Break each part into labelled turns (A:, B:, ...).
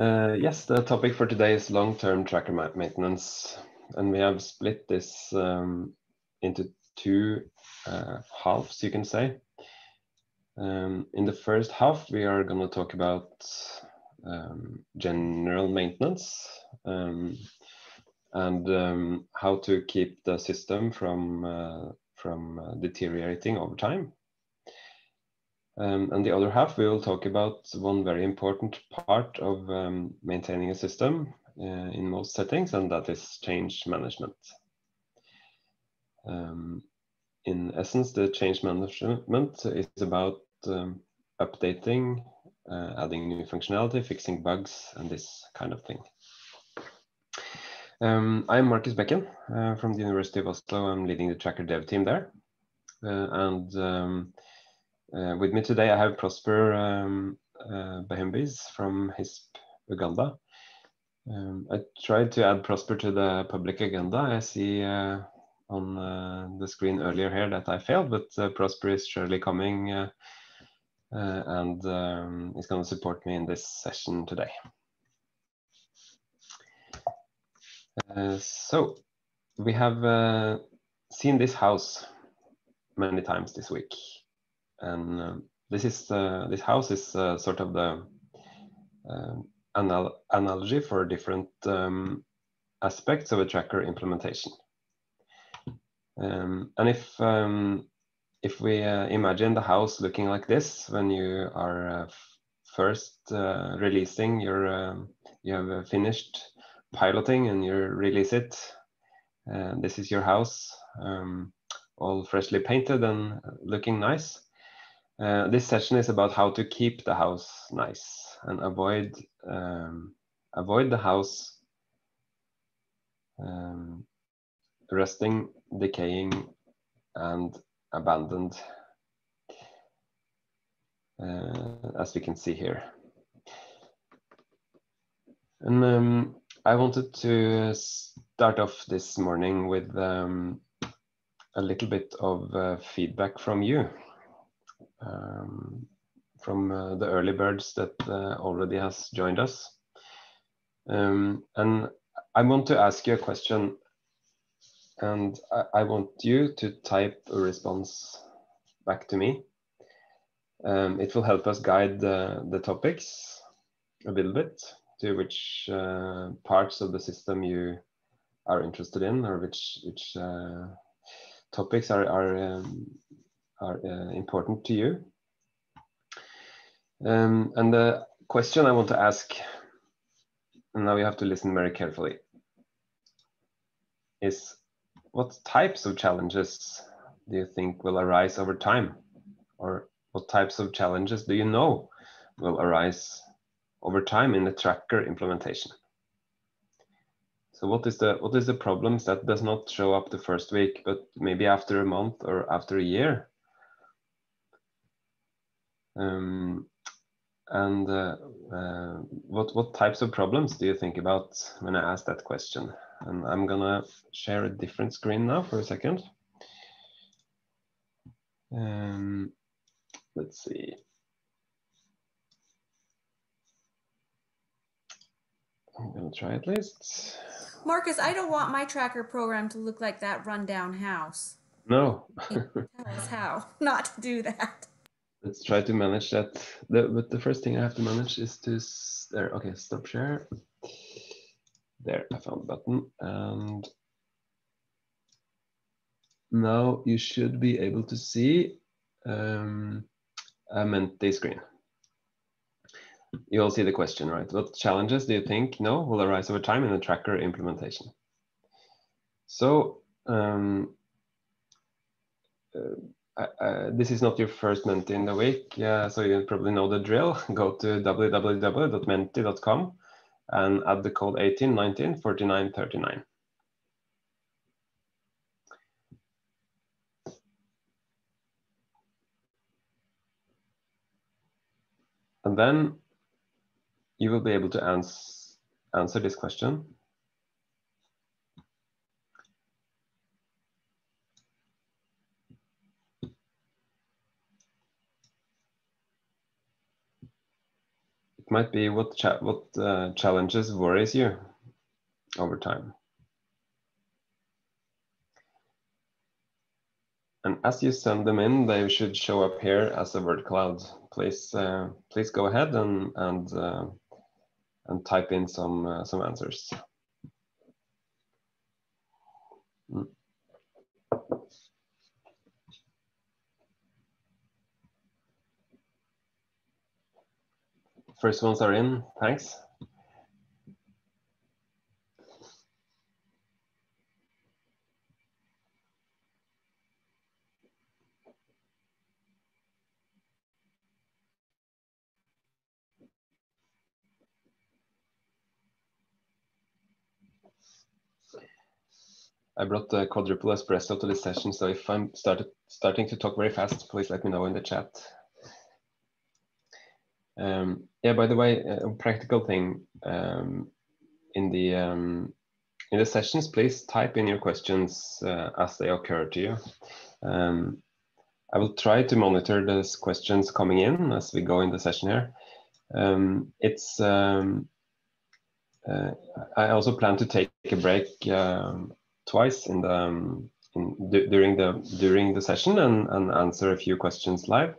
A: Uh, yes, the topic for today is long-term tracker ma maintenance, and we have split this um, into two uh, halves, you can say. Um, in the first half, we are going to talk about um, general maintenance um, and um, how to keep the system from uh, from uh, deteriorating over time. Um, and the other half, we will talk about one very important part of um, maintaining a system uh, in most settings, and that is change management. Um, in essence, the change management is about um, updating, uh, adding new functionality, fixing bugs, and this kind of thing. Um, I'm Markus Bekken uh, from the University of Oslo. I'm leading the Tracker dev team there. Uh, and um, uh, with me today, I have Prosper um, uh, Behumbiize from HISP Uganda. Um, I tried to add Prosper to the public agenda. I see uh, on uh, the screen earlier here that I failed, but uh, Prosper is surely coming uh, and um, is going to support me in this session today. so we have seen this house many times this week and um, this is uh, this house is uh, sort of the um, anal analogy for different um, aspects of a tracker implementation. Um, and if um, if we uh, imagine the house looking like this when you are uh, first uh, releasing your you have finished piloting and you release it this is your house all freshly painted and looking nice uh, this session is about how to keep the house nice and avoid um, avoid the house um, rusting, decaying, and abandoned, uh, as we can see here. And um, I wanted to start off this morning with um, a little bit of uh, feedback from you um, from uh, the early birds that uh, already has joined us. Um, and I want to ask you a question and I, I, want you to type a response back to me. Um, it will help us guide the, the topics a little bit to which uh, parts of the system you are interested in or which, which uh, topics are, are um, are uh, important to you. Um, and the question I want to ask, and now you have to listen very carefully, is what types of challenges do you think will arise over time? Or what types of challenges do you know will arise over time in the tracker implementation? So what is the what is the problems that does not show up the first week, but maybe after a month or after a year um, and uh, uh, what what types of problems do you think about when I ask that question? And I'm gonna share a different screen now for a second. Um, let's see. I'm gonna try at least.
B: Markus, I don't want my tracker program to look like that rundown house.
A: No.
B: Tell us how not to do that
A: let's try to manage that. The, but the first thing I have to manage is to, there, okay, stop share. There, I found the button. And now you should be able to see um, a Menti screen. You all see the question, right? What challenges do you think no will arise over time in the tracker implementation? So um, uh, uh, this is not your first Menti in the week, uh, so you probably know the drill. Go to www.menti.com and add the code 1819 49 39. And then you will be able to ans answer this question might be what cha what uh, challenges worries you over time. And as you send them in, they should show up here as a word cloud. Please, uh, please go ahead and and uh, and type in some uh, some answers. Mm. First ones are in. Thanks. I brought the quadruple espresso to this session, so if I'm started starting to talk very fast, please let me know in the chat. Um, yeah, by the way, a practical thing um, in the um, in the sessions, please type in your questions uh, as they occur to you. Um, I will try to monitor those questions coming in as we go in the session here. Um, it's um, uh, I also plan to take a break twice in the um, in, during the during the session and, and answer a few questions live.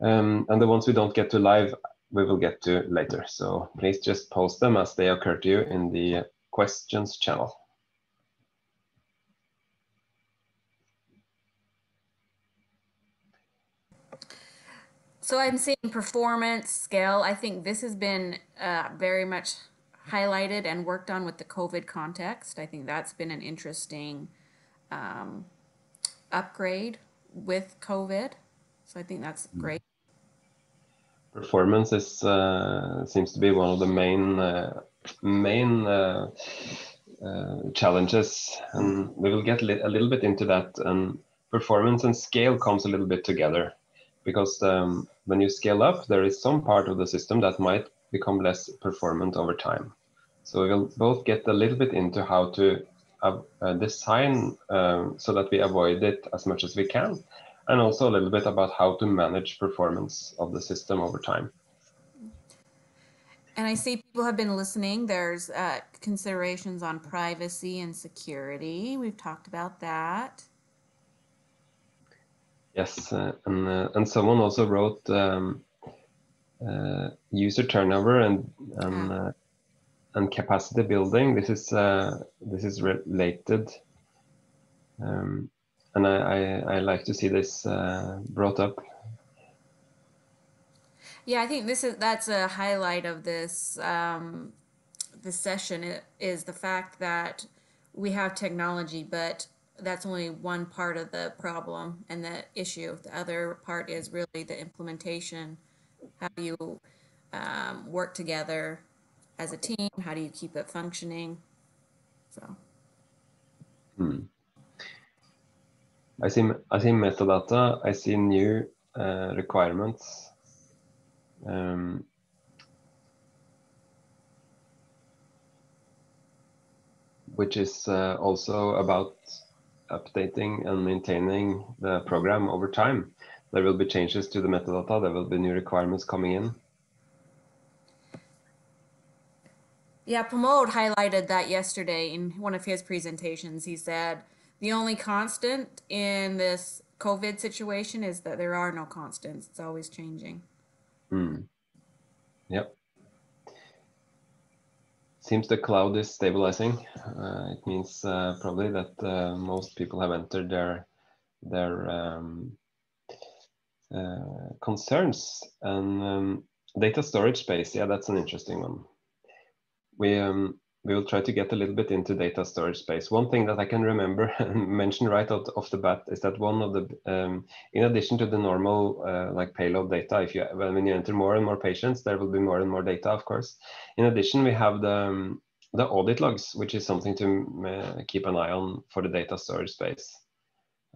A: Um, and the ones we don't get to live, we will get to later. So please just post them as they occur to you in the questions channel.
B: So I'm seeing performance, scale. I think this has been uh, very much highlighted and worked on with the COVID context. I think that's been an interesting um, upgrade with COVID. So I think that's hmm. great.
A: Performance is uh, seems to be one of the main uh, main uh, uh challenges, and we will get li a little bit into that. And performance and scale comes a little bit together, because um, when you scale up, there is some part of the system that might become less performant over time. So we'll both get a little bit into how to uh, uh, design so that we avoid it as much as we can, and also a little bit about how to manage performance of the system over time.
B: And I see people have been listening. There's uh, considerations on privacy and security. We've talked about that.
A: Yes, uh, and uh, and someone also wrote um, uh, user turnover and and. Uh, and capacity building. This is uh, this is related, um, and I, I, I like to see this uh, brought up.
B: Yeah, I think this is that's a highlight of this um, this session is the fact that we have technology, but that's only one part of the problem and the issue. The other part is really the implementation. How do you um, work together as a team? How do you keep it functioning? So.
A: Hmm. I see. I see metadata. I see new uh, requirements. Um, which is uh, also about updating and maintaining the program over time. There will be changes to the metadata. There will be new requirements coming in.
B: Yeah, Pramod highlighted that yesterday in one of his presentations. He said the only constant in this COVID situation is that there are no constants. It's always changing.
A: Hmm. Yep. Seems the cloud is stabilizing. Uh, it means uh, probably that uh, most people have entered their their um, uh, concerns and um, data storage space. Yeah, that's an interesting one we um, we will try to get a little bit into data storage space. One thing that I can remember and mention right out off the bat is that one of the, um, in addition to the normal uh, like payload data, if you when you enter more and more patients, there will be more and more data, of course. In addition, we have the um, the audit logs, which is something to uh, keep an eye on for the data storage space.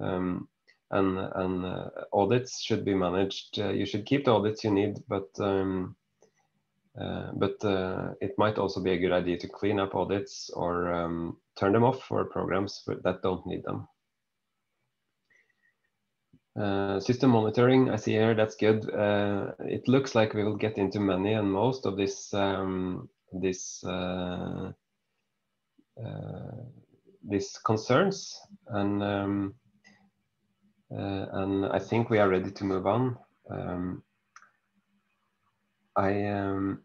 A: Um, and and uh, audits should be managed. Uh, you should keep the audits you need, but um, uh, but uh, it might also be a good idea to clean up audits or um, turn them off for programs that don't need them. Uh, system monitoring, I see here, that's good. Uh, it looks like we will get into many and most of this um, this uh, concerns, and um, and I think we are ready to move on. Um, I um,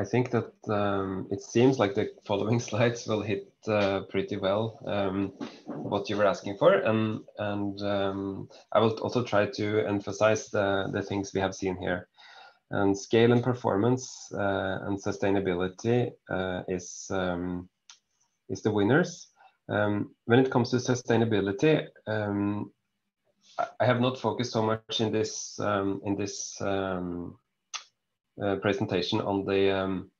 A: I think that um, it seems like the following slides will hit uh, pretty well um, what you were asking for, and and um, I will also try to emphasize the the things we have seen here. And scale and performance uh, and sustainability uh, is um, is the winners. Um, when it comes to sustainability, um, I have not focused so much in this in this uh, presentation on the um,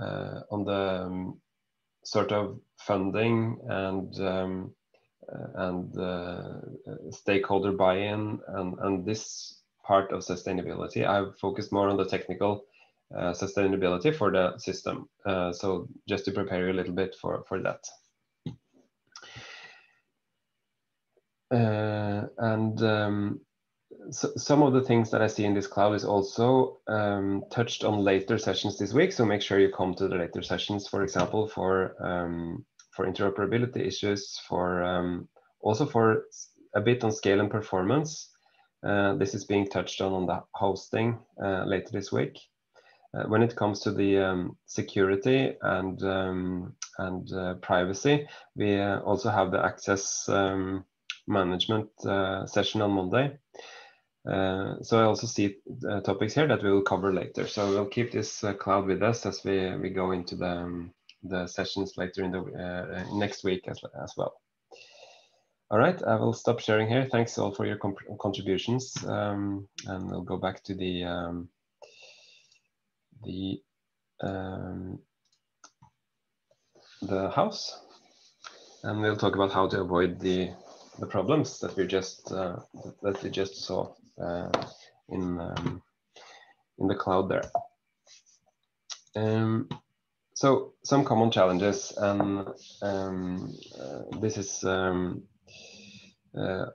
A: uh, on the um, sort of funding and um, uh, and stakeholder buy-in and and this part of sustainability. I've focused more on the technical uh, sustainability for the system. Uh, so just to prepare you a little bit for, for that. Uh, and um, so, some of the things that I see in this cloud is also um, touched on later sessions this week. So make sure you come to the later sessions, for example, for um, for interoperability issues, for um, also for a bit on scale and performance. Uh, this is being touched on on the hosting uh, later this week. Uh, when it comes to the um, security and um, and uh, privacy, we uh, also have the access um, management uh, session on Monday. Uh, so I also see uh, topics here that we will cover later. So we'll keep this uh, cloud with us as we, we go into the, um, the sessions later in the uh, next week as, as well. All right, I will stop sharing here. Thanks all for your contributions. Um, and we'll go back to the, um, the, um, the house. And we'll talk about how to avoid the the problems that we just uh, that we just saw uh, in um, in the cloud there. Um, so some common challenges, and um, uh, this is um, uh,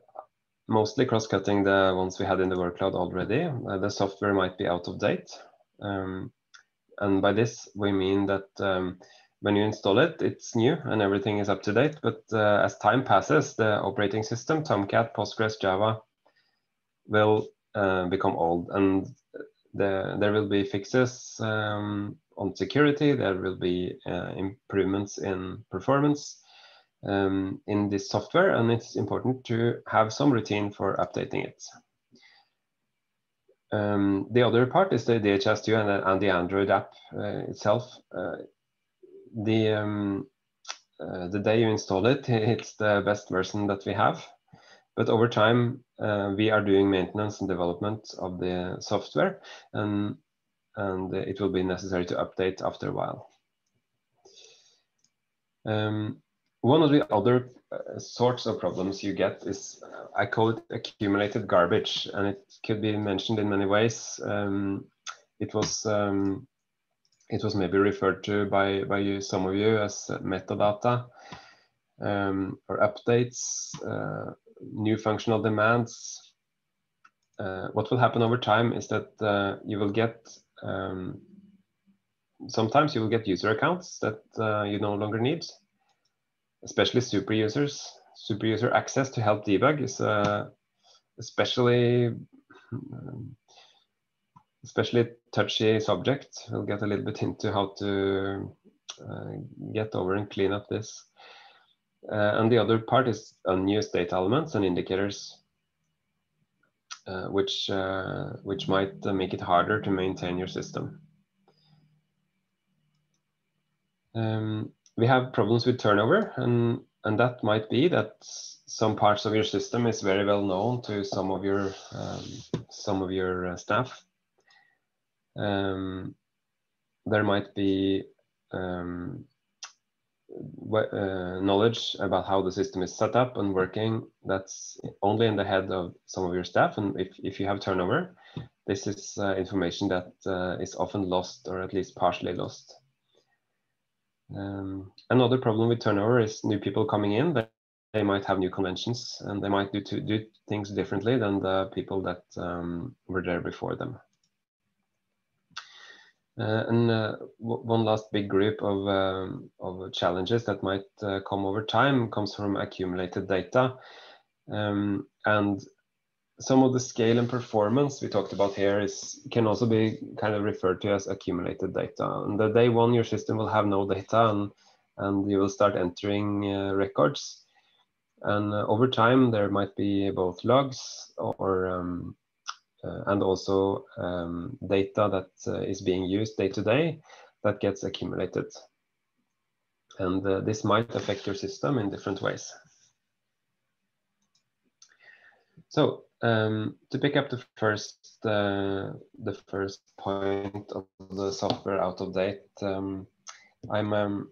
A: mostly cross-cutting the ones we had in the word cloud already. Uh, the software might be out of date, um, and by this we mean that um, when you install it, it's new and everything is up to date. But uh, as time passes, the operating system, Tomcat, Postgres, Java, will uh, become old, and the, there will be fixes um, on security. There will be uh, improvements in performance um, in this software, and it's important to have some routine for updating it. Um, the other part is the DHIS2 and the, and the Android app uh, itself. Uh, the um, uh, the day you install it, it's the best version that we have. But over time, uh, we are doing maintenance and development of the software, and and it will be necessary to update after a while. Um, one of the other uh, sorts of problems you get is, I call it accumulated garbage, and it could be mentioned in many ways. Um, it was um, it was maybe referred to by, by you, some of you as metadata um, or updates, uh, new functional demands. Uh, what will happen over time is that uh, you will get, um, sometimes you will get user accounts that uh, you no longer need, especially super users. Super user access to help debug is uh, especially um, especially touchy subject. We'll get a little bit into how to uh, get over and clean up this. Uh, and the other part is unused data elements and indicators, uh, which, uh, which might make it harder to maintain your system. Um, we have problems with turnover, and, and that might be that some parts of your system is very well known to some of your, um, some of your staff um, there might be um, uh, knowledge about how the system is set up and working that's only in the head of some of your staff. And if, if you have turnover this is uh, information that uh, is often lost or at least partially lost. Um, another problem with turnover is new people coming in. They might have new conventions and they might do to do things differently than the people that um, were there before them. Uh, and uh, one last big group of, um, of challenges that might uh, come over time comes from accumulated data. Um, and some of the scale and performance we talked about here is can also be kind of referred to as accumulated data. And the day one, your system will have no data and, and you will start entering uh, records. And uh, over time, there might be both logs or um, and also um, data that uh, is being used day to day that gets accumulated. And uh, this might affect your system in different ways. So um, to pick up the first uh, the first point of the software out of date, um, I'm um,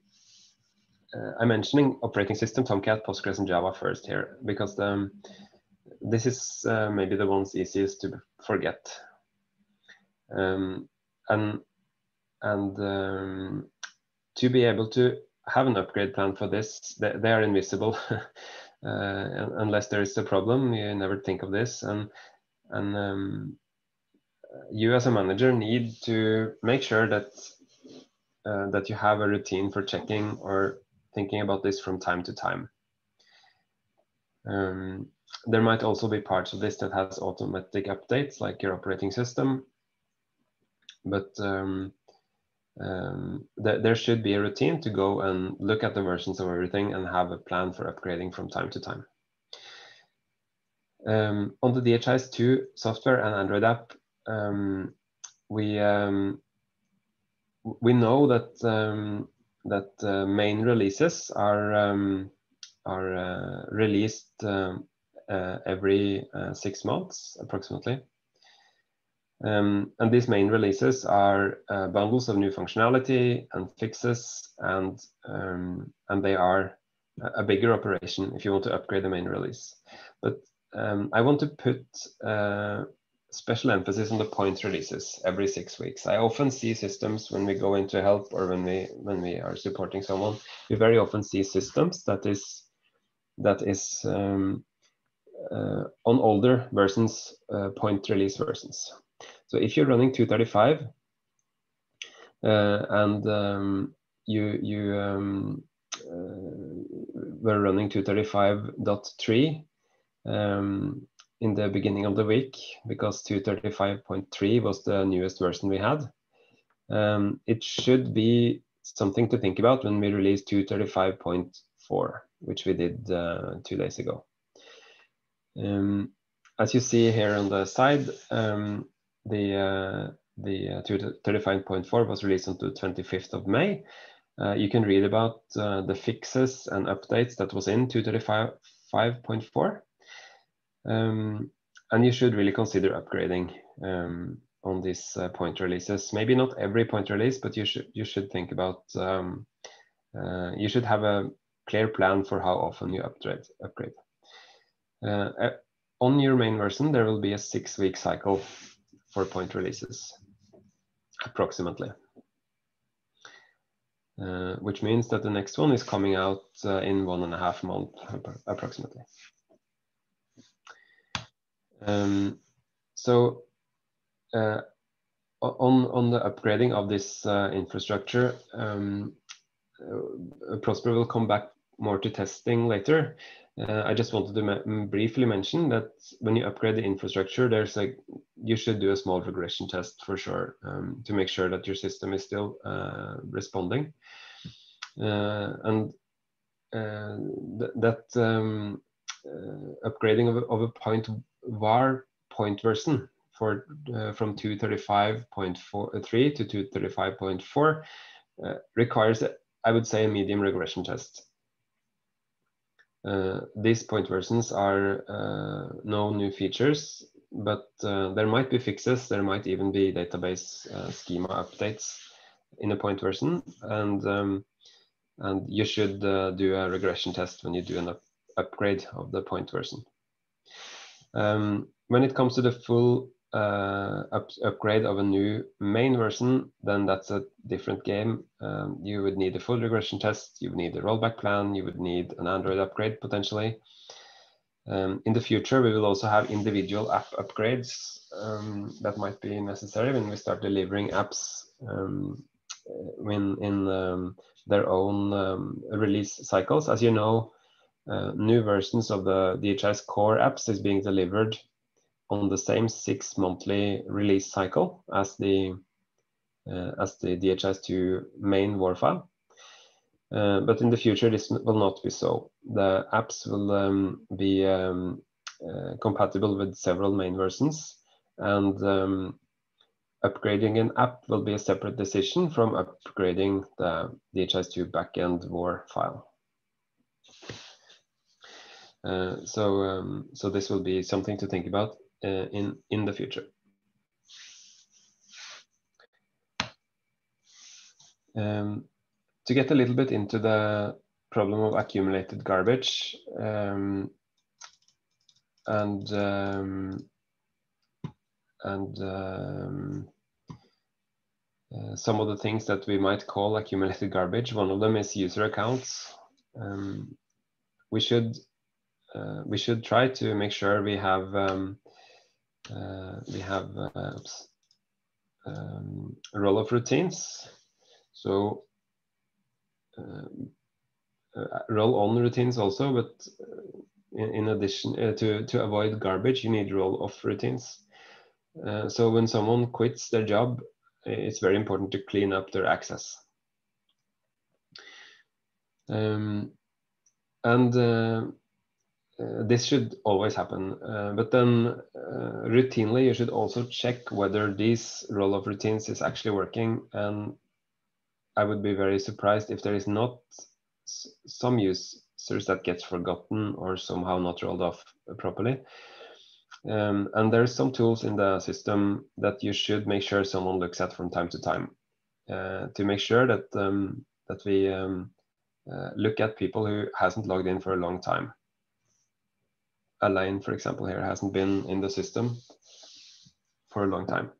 A: uh, I'm mentioning operating system, Tomcat, Postgres, and Java first here because um, this is uh, maybe the ones easiest to forget. Um, and and um, to be able to have an upgrade plan for this, they, they are invisible. Uh, unless there is a problem you never think of this and and um, you as a manager need to make sure that uh, that you have a routine for checking or thinking about this from time to time um, there might also be parts of this that has automatic updates like your operating system but um, um, th there should be a routine to go and look at the versions of everything and have a plan for upgrading from time to time. Um, on the DHIS2 software and Android app, um, we um, we know that um, that uh, main releases are um, are uh, released uh, every uh, six months approximately. Um, and these main releases are uh, bundles of new functionality and fixes, and um, and they are a bigger operation if you want to upgrade the main release. But um, I want to put uh, special emphasis on the point releases every six weeks. I often see systems when we go into help or when we when we are supporting someone, we very often see systems that is that is um, uh, on older versions, uh, point release versions. So if you're running 235 uh, and um, you you um, uh, were running 235.3 um, in the beginning of the week because 235.3 was the newest version we had. Um, it should be something to think about when we release 235.4, which we did uh, two days ago. Um, as you see here on the side, um, the uh, the uh, 35.4 was released on the 25th of May. Uh, you can read about uh, the fixes and updates that was in 235.4. Um, and you should really consider upgrading um, on these uh, point releases. Maybe not every point release, but you should you should think about um, uh, you should have a clear plan for how often you upgrade. upgrade. On your main version, there will be a six-week cycle for point releases, approximately. Uh, which means that the next one is coming out uh, in one and a half month approximately. Um, so uh, on, on the upgrading of this uh, infrastructure, um, uh, Prosper will come back more to testing later, uh, I just wanted to briefly mention that when you upgrade the infrastructure, there's like you should do a small regression test for sure um, to make sure that your system is still uh, responding. Uh, and uh, th that um, uh, upgrading of a, of a point var point version for uh, from 235.3 to 235.4 requires, I would say, a medium regression test. Uh, these point versions are uh, no new features, but uh, there might be fixes. There might even be database schema updates in a point version, and um, and you should do a regression test when you do an up upgrade of the point version. Um, when it comes to the full uh, up, upgrade of a new main version, then that's a different game. Um, you would need a full regression test, you would need a rollback plan, you would need an Android upgrade potentially. Um, in the future, we will also have individual app upgrades um, that might be necessary when we start delivering apps um, when in um, their own um, release cycles. As you know, uh, new versions of the DHS core apps is being delivered on the same six monthly release cycle as the uh, as the DHIS2 main WAR file. Uh, but in the future, this will not be so. The apps will um, be um, uh, compatible with several main versions, and um, upgrading an app will be a separate decision from upgrading the DHIS2 backend WAR file. Uh, so, um, so this will be something to think about uh, in, in the future. Um, to get a little bit into the problem of accumulated garbage um, and um, and um, uh, some of the things that we might call accumulated garbage. One of them is user accounts. Um, we should uh, we should try to make sure we have um, we have uh, um, a roll of routines. So um, uh, roll on routines also, but in, in addition to, to avoid garbage, you need roll off routines. Uh, so when someone quits their job, it's very important to clean up their access. Um, and uh, uh, this should always happen. Uh, but then uh, routinely, you should also check whether these roll of routines is actually working. And I would be very surprised if there is not some users that gets forgotten or somehow not rolled off properly. Um, and there's some tools in the system that you should make sure someone looks at from time to time uh, to make sure that um, that we um, uh, look at people who hasn't logged in for a long time. Elaine, for example, here hasn't been in the system for a long time.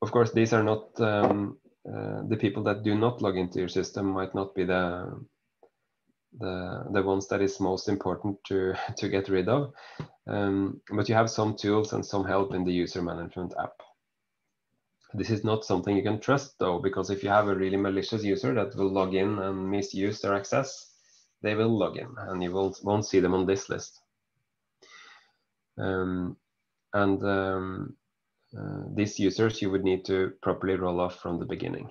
A: Of course, these are not um, uh, the people that do not log into your system might not be the the the ones that is most important to to get rid of. Um, but you have some tools and some help in the user management app. This is not something you can trust though, because if you have a really malicious user that will log in and misuse their access, they will log in and you will, won't see them on this list. Um, and um, uh, these users you would need to properly roll off from the beginning.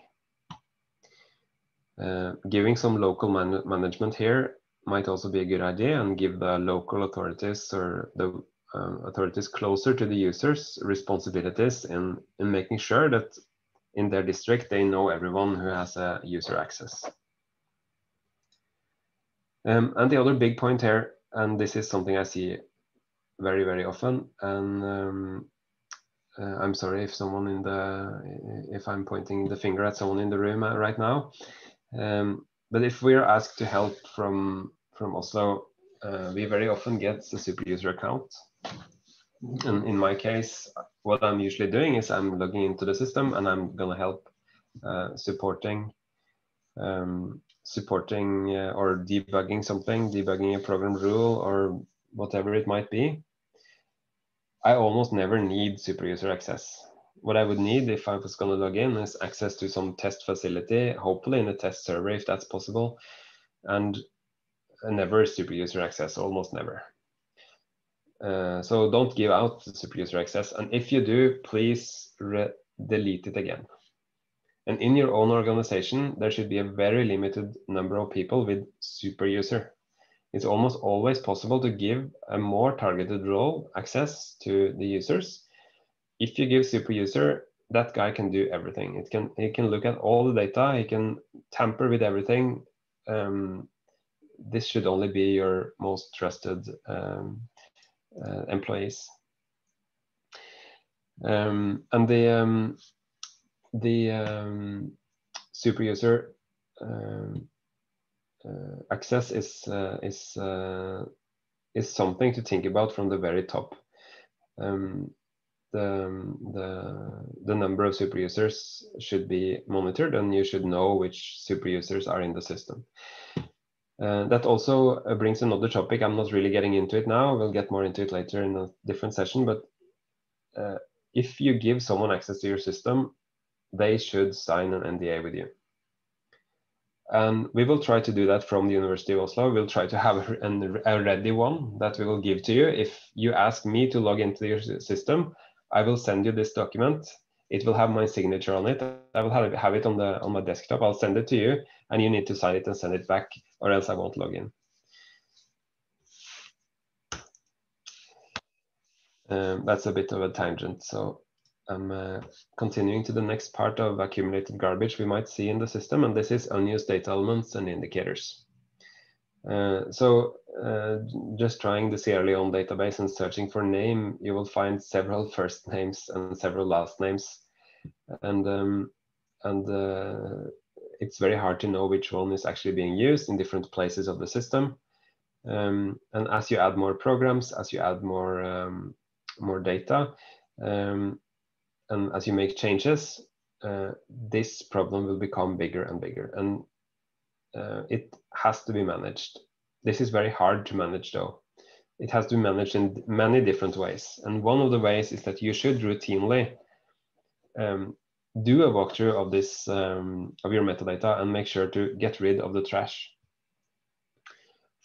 A: Uh, giving some local man management here might also be a good idea and give the local authorities or the um, authorities closer to the users responsibilities in, in making sure that in their district they know everyone who has a user access. Um, and the other big point here, and this is something I see very, very often, and um, uh, I'm sorry if someone in the, if I'm pointing the finger at someone in the room uh, right now, um, but if we're asked to help from from Oslo, uh, we very often get the super user account. And in my case, what I'm usually doing is I'm logging into the system and I'm going to help uh, supporting um, supporting uh, or debugging something, debugging a program rule or whatever it might be. I almost never need super user access. What I would need if I was going to log in is access to some test facility, hopefully in a test server if that's possible, and never super user access, almost never. Uh, so don't give out the super user access. And if you do, please delete it again. And in your own organization, there should be a very limited number of people with super user it's almost always possible to give a more targeted role access to the users. If you give super user, that guy can do everything. It can he can look at all the data. He can tamper with everything. Um, this should only be your most trusted um, uh, employees. Um, and the um, the um, super user um, uh, access is uh, is uh, is something to think about from the very top. Um, the, the, the number of super users should be monitored and you should know which super users are in the system. Uh, that also uh, brings another topic. I'm not really getting into it now. We'll get more into it later in a different session. But uh, if you give someone access to your system, they should sign an NDA with you. And we will try to do that from the University of Oslo. We'll try to have a, a ready one that we will give to you. If you ask me to log into your system, I will send you this document. It will have my signature on it. I will have, have it on the on my desktop. I'll send it to you, and you need to sign it and send it back, or else I won't log in. Um, that's a bit of a tangent. So I'm uh, continuing to the next part of accumulated garbage we might see in the system, and this is unused data elements and indicators. Uh, so uh, just trying the Sierra Leone database and searching for name, you will find several first names and several last names. And, um, and uh, it's very hard to know which one is actually being used in different places of the system. Um, and as you add more programs, as you add more, um, more data, um, and as you make changes, uh, this problem will become bigger and bigger. And uh, it has to be managed. This is very hard to manage though. It has to be managed in many different ways. And one of the ways is that you should routinely um, do a walkthrough of this um, of your metadata and make sure to get rid of the trash.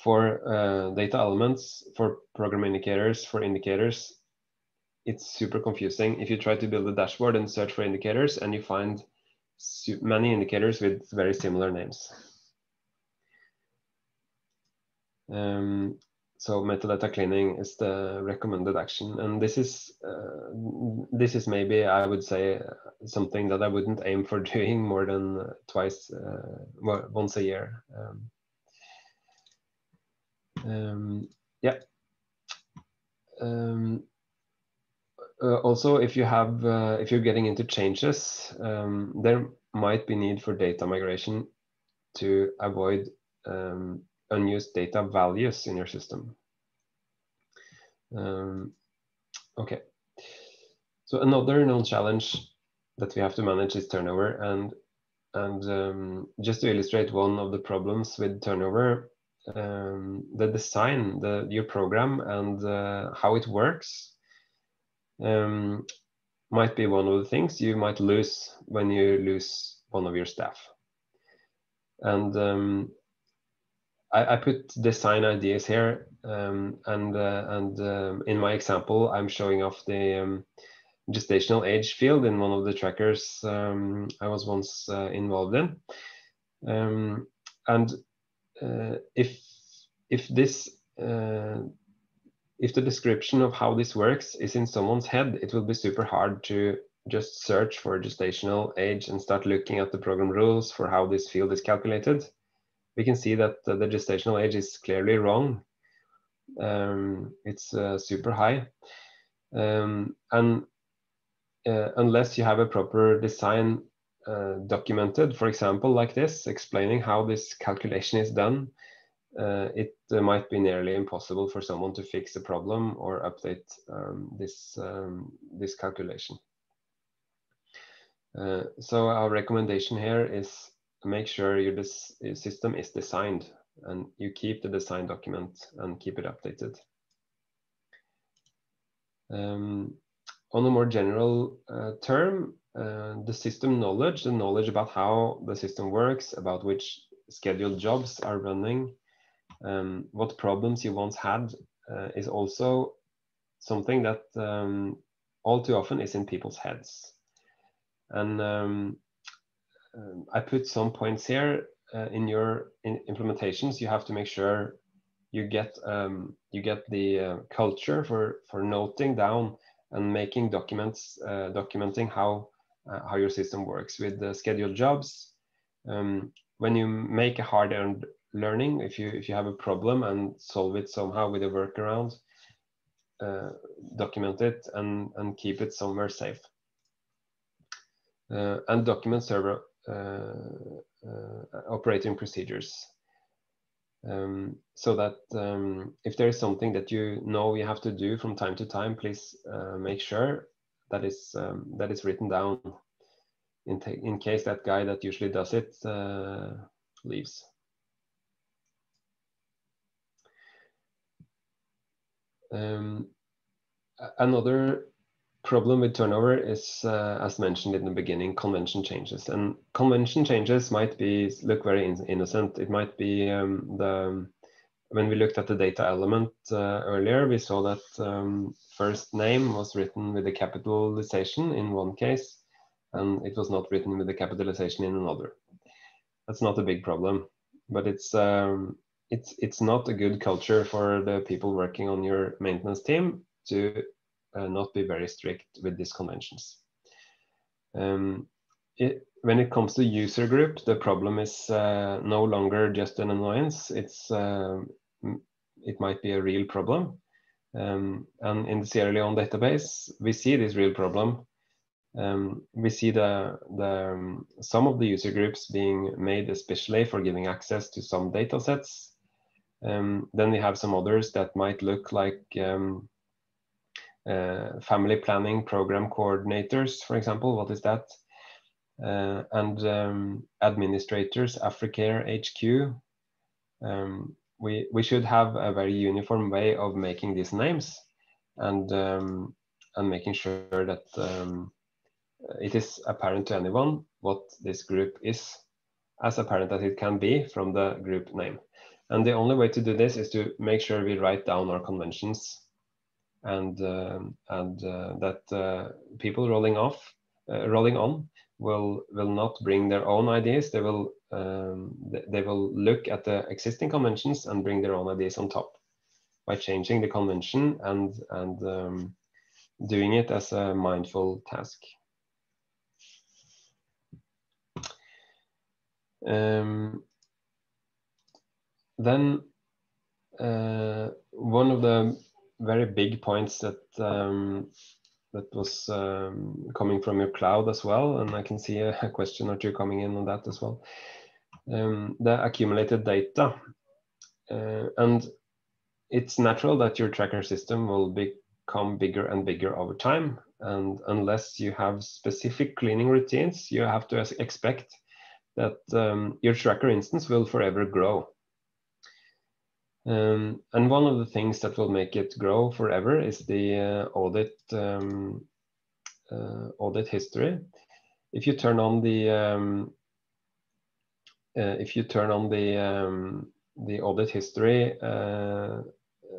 A: For uh, data elements, for program indicators, for indicators, it's super confusing. If you try to build a dashboard and search for indicators and you find many indicators with very similar names. Um, so metadata cleaning is the recommended action, and this is uh, this is maybe I would say something that I wouldn't aim for doing more than twice, uh, once a year. Um, um, yeah. Um, uh, also, if you have uh, if you're getting into changes, um, there might be need for data migration to avoid um, unused data values in your system. Um, okay, so another known challenge that we have to manage is turnover. And, and um, just to illustrate one of the problems with turnover, um, the design, the, your program and uh, how it works um, might be one of the things you might lose when you lose one of your staff. And um, I, I put design ideas here, um, and uh, and um, in my example, I'm showing off the um, gestational age field in one of the trackers um, I was once uh, involved in, and uh, if if this uh, if the description of how this works is in someone's head, it will be super hard to just search for gestational age and start looking at the program rules for how this field is calculated we can see that the gestational age is clearly wrong. Um, it's uh, super high. Um, and uh, unless you have a proper design uh, documented, for example, like this, explaining how this calculation is done, uh, it uh, might be nearly impossible for someone to fix the problem or update um, this, um, this calculation. Uh, so our recommendation here is make sure your system is designed and you keep the design document and keep it updated. Um, on a more general uh, term, uh, the system knowledge, the knowledge about how the system works, about which scheduled jobs are running, um, what problems you once had uh, is also something that um, all too often is in people's heads. And um, um, I put some points here uh, in your in implementations. You have to make sure you get um, you get the uh, culture for for noting down and making documents uh, documenting how uh, how your system works with the scheduled jobs. Um, when you make a hard-earned learning, if you if you have a problem and solve it somehow with a workaround, uh, document it and and keep it somewhere safe. Uh, and document server uh, uh, operating procedures. Um, so that um, if there is something that you know you have to do from time to time, please uh, make sure that is um, that is written down in, in case that guy that usually does it leaves. Um, another problem with turnover is, uh, as mentioned in the beginning, convention changes. And convention changes might be look very in innocent. It might be um, the when we looked at the data element uh, earlier, we saw that um, first name was written with a capitalization in one case, and it was not written with a capitalization in another. That's not a big problem, but it's um, it's it's not a good culture for the people working on your maintenance team to uh, not be very strict with these conventions. Um, it, when it comes to user group, the problem is uh, no longer just an annoyance. It's uh, it might be a real problem. Um, and in the Sierra Leone database, we see this real problem. Um, we see the, the um, some of the user groups being made especially for giving access to some data sets. Um, then we have some others that might look like um, uh, family planning program coordinators, for example. What is that? Uh, and um, administrators, Africare HQ. Um, we, we should have a very uniform way of making these names and, um, and making sure that um, it is apparent to anyone what this group is, as apparent as it can be from the group name. And the only way to do this is to make sure we write down our conventions and uh, and uh, that uh, people rolling off, uh, rolling on, will will not bring their own ideas. They will um, they will look at the existing conventions and bring their own ideas on top by changing the convention and and um, doing it as a mindful task. Um, then uh, one of the very big points that um, that was um, coming from your cloud as well, and I can see a, a, question or two coming in on that as well. Um, the accumulated data, uh, and it's natural that your tracker system will become bigger and bigger over time. And unless you have specific cleaning routines, you have to expect that um, your tracker instance will forever grow. Um, and one of the things that will make it grow forever is the uh, audit um, uh, audit history. If you turn on the um, uh, if you turn on the um, the audit history uh,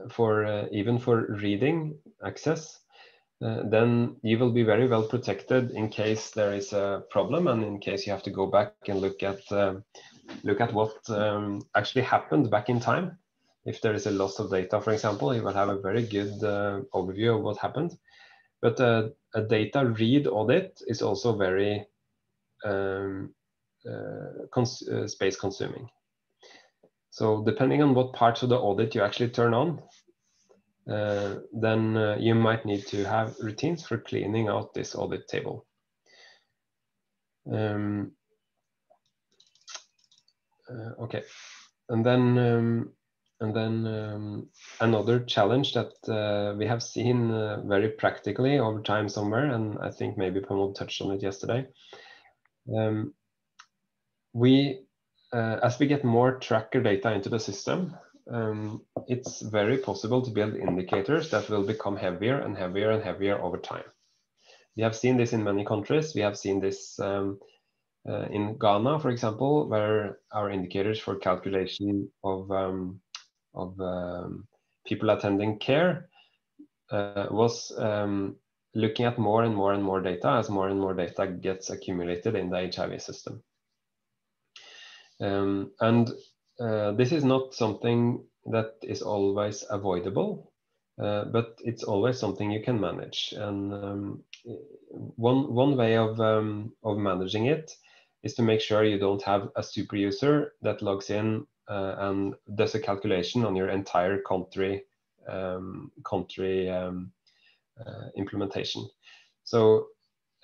A: for uh, even for reading access, uh, then you will be very well protected in case there is a problem and in case you have to go back and look at look at what um, actually happened back in time if there is a loss of data, for example, you will have a very good uh, overview of what happened. But uh, a data read audit is also very um, uh, cons uh, space consuming. So depending on what parts of the audit you actually turn on, uh, then uh, you might need to have routines for cleaning out this audit table. Um, okay, and then um, and then um, another challenge that uh, we have seen uh, very practically over time somewhere, and I think maybe Pamod touched on it yesterday. Um, we, uh, as we get more tracker data into the system, um, it's very possible to build indicators that will become heavier and heavier and heavier over time. We have seen this in many countries. We have seen this um, uh, in Ghana, for example, where our indicators for calculation of um, of um, people attending care uh, was um, looking at more and more and more data as more and more data gets accumulated in the HIV system. Um, and uh, this is not something that is always avoidable, uh, but it's always something you can manage. And um, one, one way of, um, of managing it is to make sure you don't have a super user that logs in uh, and does a calculation on your entire country um, country um, uh, implementation. So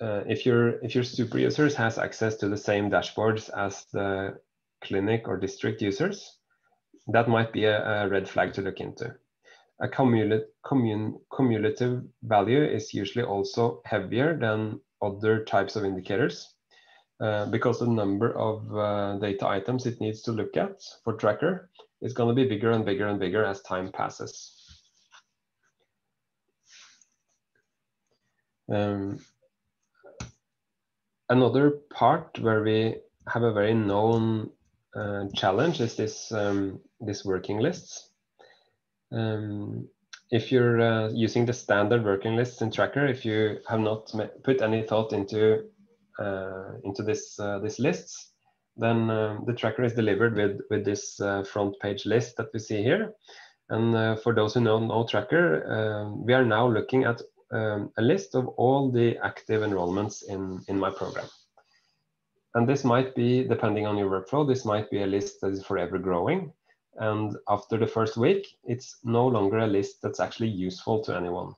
A: uh, if your if your super users has access to the same dashboards as the clinic or district users, that might be a, a red flag to look into. a cumulative, cumulative value is usually also heavier than other types of indicators uh, because the number of uh, data items it needs to look at for tracker is going to be bigger and bigger and bigger as time passes. Um, another part where we have a very known uh, challenge is this um, this working lists. Um, if you're uh, using the standard working lists in Tracker, if you have not put any thought into into this uh, this lists, then um, the Tracker is delivered with with this uh, front page list that we see here. And uh, for those who know, know Tracker, um, we are now looking at um, a list of all the active enrollments in in my program. And this might be, depending on your workflow, this might be a list that is forever growing. And after the first week, it's no longer a list that's actually useful to anyone.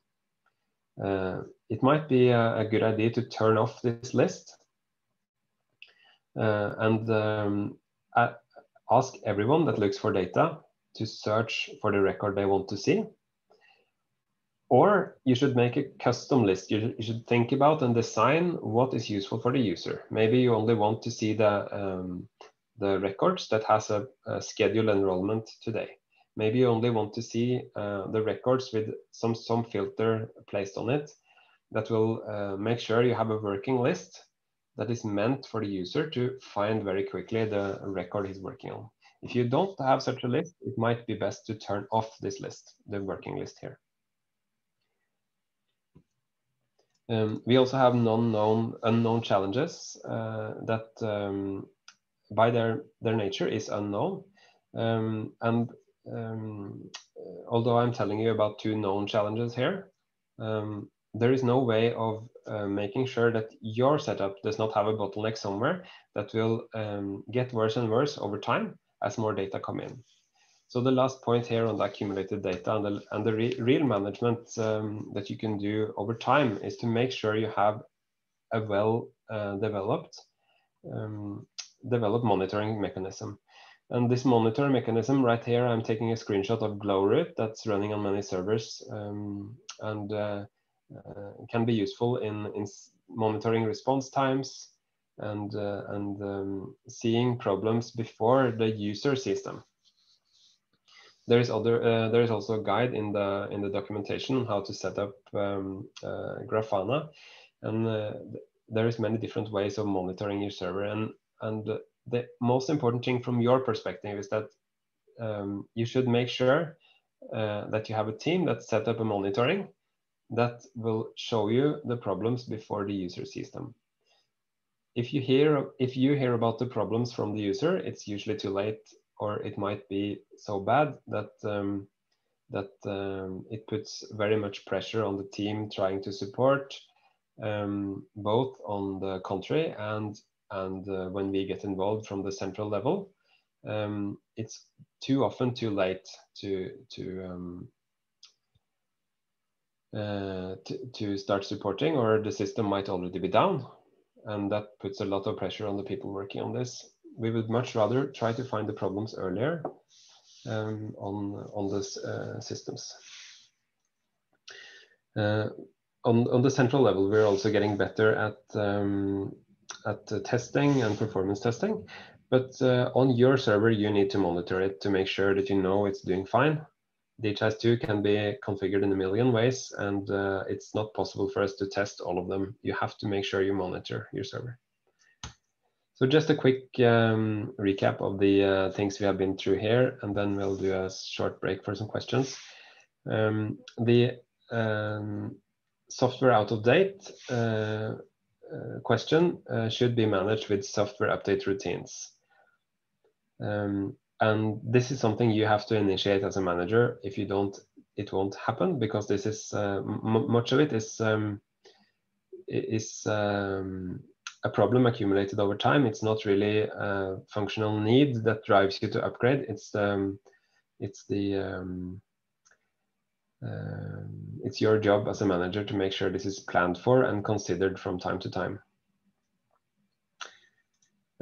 A: Uh, it might be a, a, good idea to turn off this list uh, and um, ask everyone that looks for data to search for the record they want to see or you should make a custom list. You, you, should think about and design what is useful for the user. Maybe you only want to see the, um, the records that has a, a scheduled enrollment today. Maybe you only want to see uh, the records with some, some filter placed on it that will uh, make sure you have a working list that is meant for the user to find very quickly the record he's working on. If you don't have such a list, it might be best to turn off this list, the working list here. Um, we also have non-known, unknown challenges uh, that, um, by their their nature, is unknown. Um, and um, although I'm telling you about two known challenges here, um, there is no way of uh, making sure that your setup does not have a bottleneck somewhere that will um, get worse and worse over time as more data come in. So the last point here on the accumulated data and the, and the re real management um, that you can do over time is to make sure you have a well uh, developed um, developed monitoring mechanism. And this monitor mechanism right here, I'm taking a screenshot of Glowroot that's running on many servers um, and uh, can be useful in, in monitoring response times and, uh, and um, seeing problems before the user sees them there is other uh, there is also a guide in the in the documentation on how to set up um, uh, Grafana, and uh, there is many different ways of monitoring your server. And and the most important thing from your perspective is that um, you should make sure uh, that you have a team that set up a monitoring that will show you the problems before the user sees them. If you hear if you hear about the problems from the user, it's usually too late or it might be so bad that um, that um, it puts very much pressure on the team trying to support um, both on the country and and uh, when we get involved from the central level um, it's too often too late to to, um, uh, to start supporting or the system might already be down and that puts a lot of pressure on the people working on this we would much rather try to find the problems earlier um, on on these uh, systems. Uh, on on the central level, we're also getting better at um, at testing and performance testing. But uh, on your server, you need to monitor it to make sure that you know it's doing fine. DHIS2 can be configured in a million ways, and uh, it's not possible for us to test all of them. You have to make sure you monitor your server. So just a quick um, recap of the uh, things we have been through here, and then we'll do a short break for some questions. Um, the um, software out of date uh, uh, question uh, should be managed with software update routines. Um, and this is something you have to initiate as a manager. If you don't, it won't happen because this is uh, much of it is um, is um, a problem accumulated over time. It's not really a functional need that drives you to upgrade. It's um, it's the um, uh, it's your job as a manager to make sure this is planned for and considered from time to time.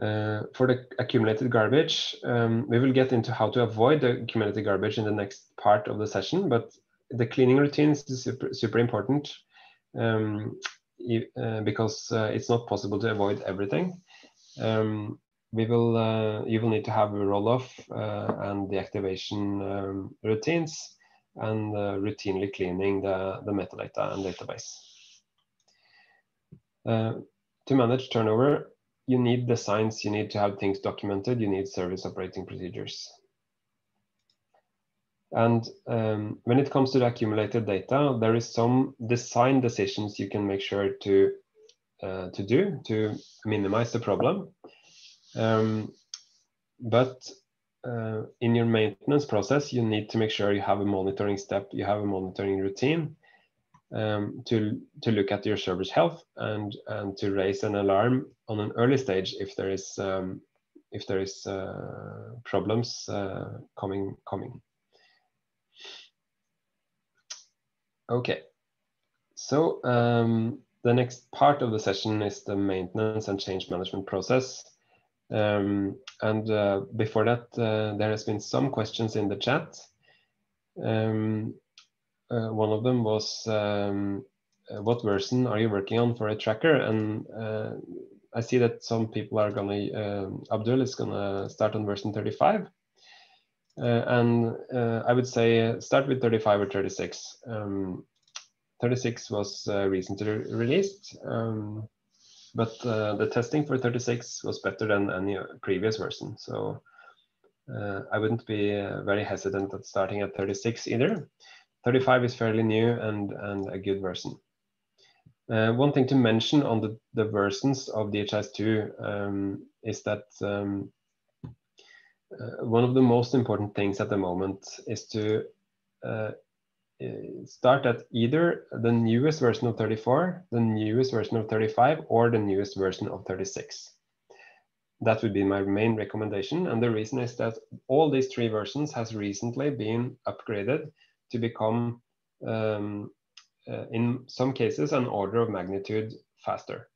A: Uh, for the accumulated garbage, um, we will get into how to avoid the accumulated garbage in the next part of the session, but the cleaning routines is super, super important um, uh, because uh, it's not possible to avoid everything. Um, we will, uh, you will need to have a roll-off uh, and the activation um, routines and uh, routinely cleaning the, the metadata and database. to manage turnover, you need designs, you need to have things documented, you need service operating procedures. And um, when it comes to the accumulated data, there is some design decisions you can make sure to uh, to do to minimize the problem. Um, but uh, in your maintenance process, you need to make sure you have a monitoring step, you have a monitoring routine um, to to look at your server's health and and to raise an alarm on an early stage if there is um, if there is uh, problems uh, coming coming. Okay, so um, the next part of the session is the maintenance and change management process. Um, and uh, before that, uh, there has been some questions in the chat. Um, uh, one of them was, um, uh, what version are you working on for a tracker? And uh, I see that some people are gonna, um, Abdul is gonna start on version 35. Uh, and uh, I would say start with 35 or 36. Um, 36 was uh, recently released, um, but the testing for 36 was better than any previous version. So I wouldn't be very hesitant at starting at 36 either. 35 is fairly new and, and a good version. Uh, one thing to mention on the, the versions of DHIS2 um, is that um, uh, one of the most important things at the moment is to uh, start at either the newest version of 34, the newest version of 35, or the newest version of 36. That would be my main recommendation. And the reason is that all these three versions has recently been upgraded to become, um, uh, in some cases, an order of magnitude faster.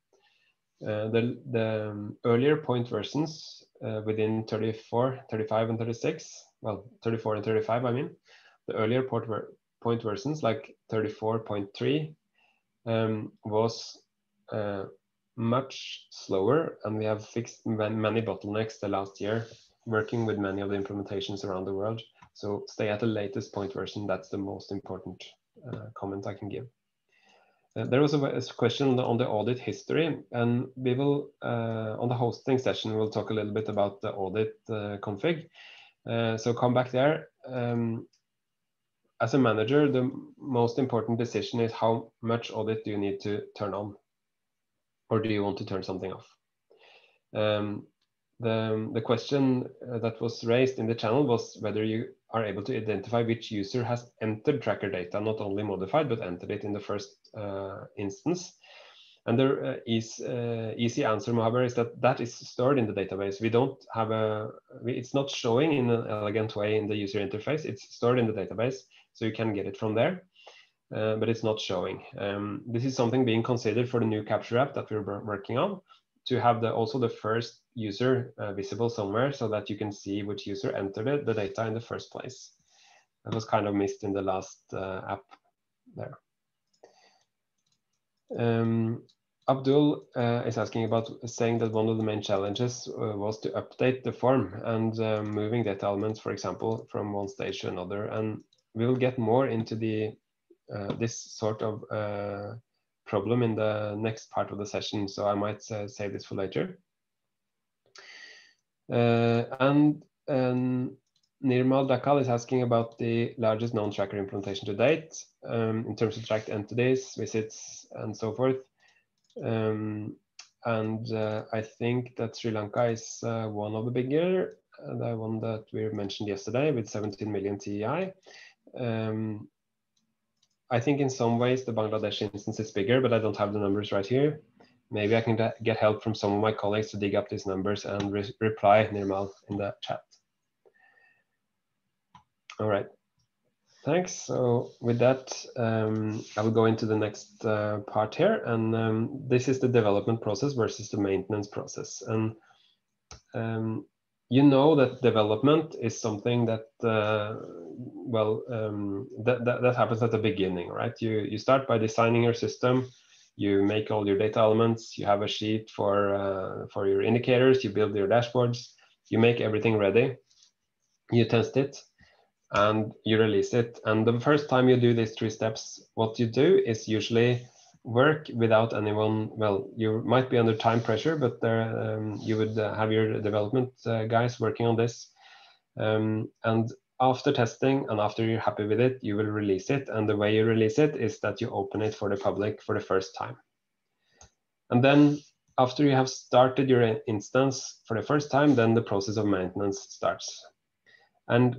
A: Uh, the, the um, earlier point versions uh, within 34, 35, and 36, well, 34 and 35, I mean, the earlier port ver point versions like 34.3 um, was uh, much slower, and we have fixed many bottlenecks the last year, working with many of the implementations around the world. So stay at the latest point version. That's the most important uh, comment I can give. Uh, there was a, a, question on the audit history, and we will, uh, on the hosting session, we'll talk a little bit about the audit uh, config. Uh, so come back there. Um, as a manager, the most important decision is how much audit do you need to turn on? Or do you want to turn something off? Um, the, the question uh, that was raised in the channel was whether you are able to identify which user has entered tracker data, not only modified, but entered it in the first uh, instance. And the uh, is, uh, easy answer, Mohaber, is that that is stored in the database. We don't have a, it's not showing in an elegant way in the user interface. It's stored in the database, so you can get it from there, uh, but it's not showing. Um, this is something being considered for the new capture app that we're working on to have the also the first user uh, visible somewhere so that you can see which user entered it, the data in the first place. That was kind of missed in the last uh, app there. Um, Abdul uh, is asking about saying that one of the main challenges uh, was to update the form and uh, moving data elements, for example, from one stage to another. And we'll get more into the uh, this sort of problem in the next part of the session, so I might uh, save this for later. Uh, and um, Nirmal Dhakal is asking about the largest known tracker implementation to date um, in terms of tracked entities, visits, and so forth. Um, and uh, I think that Sri Lanka is uh, one of the bigger, uh, the one that we mentioned yesterday with 17 million TEI. Um, I think in some ways the Bangladesh instance is bigger, but I don't have the numbers right here. Maybe I can get help from some of my colleagues to dig up these numbers and re reply Nirmal in the chat. All right, thanks. So with that, um, I will go into the next uh, part here. And um, this is the development process versus the maintenance process. And um, you know that development is something that uh, well um, that, that, that happens at the beginning right? You you start by designing your system. You make all your data elements. You have a sheet for uh, for your indicators. You build your dashboards. You make everything ready. You test it and you release it. And the first time you do these three steps what you do is usually work without anyone well you might be under time pressure but there um, you would uh, have your development uh, guys working on this. Um, and after testing and after you're happy with it you will release it. And the way you release it is that you open it for the public for the first time. And then after you have started your instance for the first time then the process of maintenance starts. And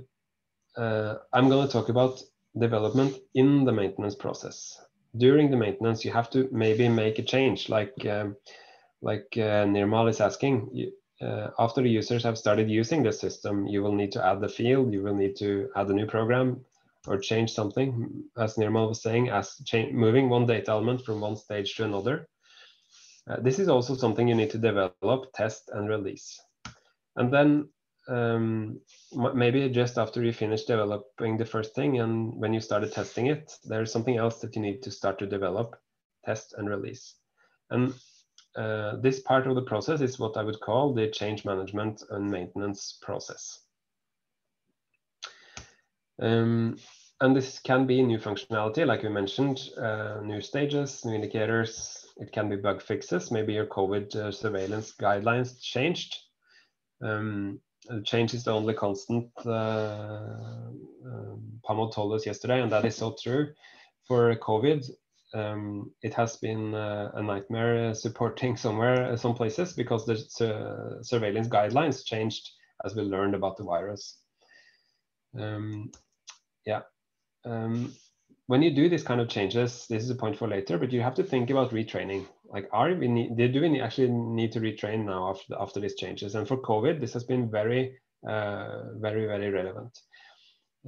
A: uh, i'm going to talk about development in the maintenance process during the maintenance, you have to maybe make a change, like um, like uh, Nirmal is asking. Uh, after the users have started using the system, you will need to add the field, you will need to add a new program or change something, as Nirmal was saying, as moving one data element from one stage to another. Uh, this is also something you need to develop, test, and release. And then um, maybe just after you finish developing the first thing and when you started testing it, there's something else that you need to start to develop, test and release. And uh, this part of the process is what I would call the change management and maintenance process. Um, and this can be new functionality, like we mentioned, uh, new stages, new indicators. It can be bug fixes. Maybe your COVID uh, surveillance guidelines changed. Um, change is the only constant. Uh, um, Pamod told us yesterday, and that is so true. For COVID, um, it has been uh, a nightmare supporting somewhere, uh, some places, because the uh, surveillance guidelines changed as we learned about the virus. Um, yeah. Um, when you do these kind of changes, this is a point for later, but you have to think about retraining. Like, are we need, do we actually need to retrain now after after these changes? And for COVID, this has been very, uh, very, very relevant.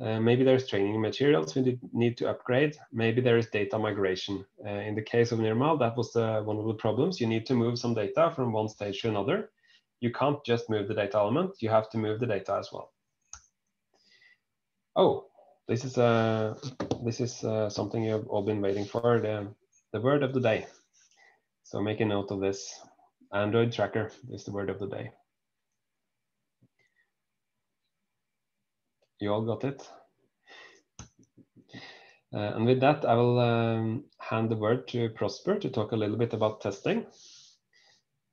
A: Uh, maybe there's training materials we need to upgrade. Maybe there is data migration. Uh, in the case of Nirmal, that was uh, one of the problems. You need to move some data from one stage to another. You can't just move the data element. You have to move the data as well. Oh, this is uh, this is uh, something you've all been waiting for, the, the word of the day. So make a note of this. Android tracker is the word of the day. You all got it? Uh, and with that, I will um, hand the word to Prosper to talk a little bit about testing.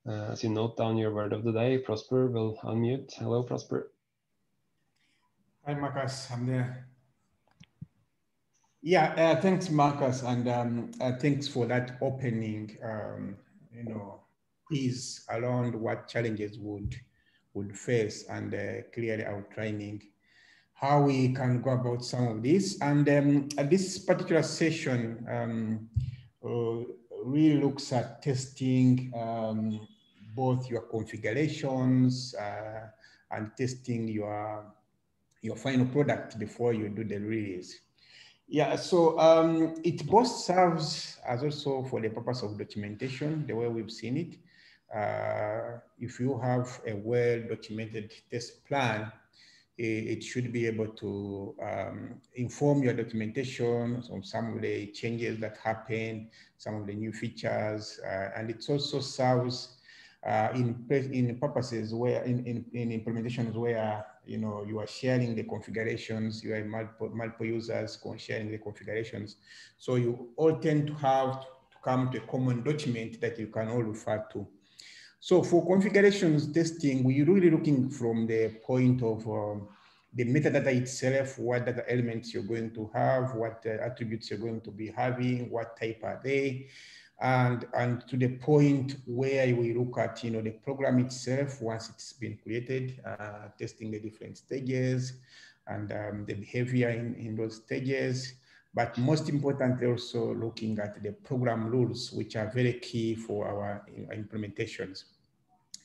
A: Uh, as you note down your word of the day, Prosper will unmute. Hello, Prosper.
C: Hi, Markus. I'm there. Yeah, uh, thanks, Markus, and um, uh, thanks for that opening, um, you know, quiz around what challenges would would face and uh, clearly outlining how we can go about some of this. And um, this particular session um, uh, really looks at testing um, both your configurations uh, and testing your your final product before you do the release. Yeah, so um, it both serves as also for the purpose of documentation, the way we've seen it. Uh, if you have a well-documented test plan, it, should be able to um, inform your documentation on some of the changes that happen, some of the new features, uh, and it also serves uh, in, in purposes where, in, in, in implementations where you know, you are sharing the configurations, you are multiple, multiple users sharing the configurations. So you all tend to have to come to a common document that you can all refer to. So for configurations testing, we're really looking from the point of um, the metadata itself, what data elements you're going to have, what uh, attributes you're going to be having, what type are they, and and to the point where we look at you know the program itself once it's been created uh, testing the different stages and um, the behavior in, in those stages. But most importantly also looking at the program rules which are very key for our implementations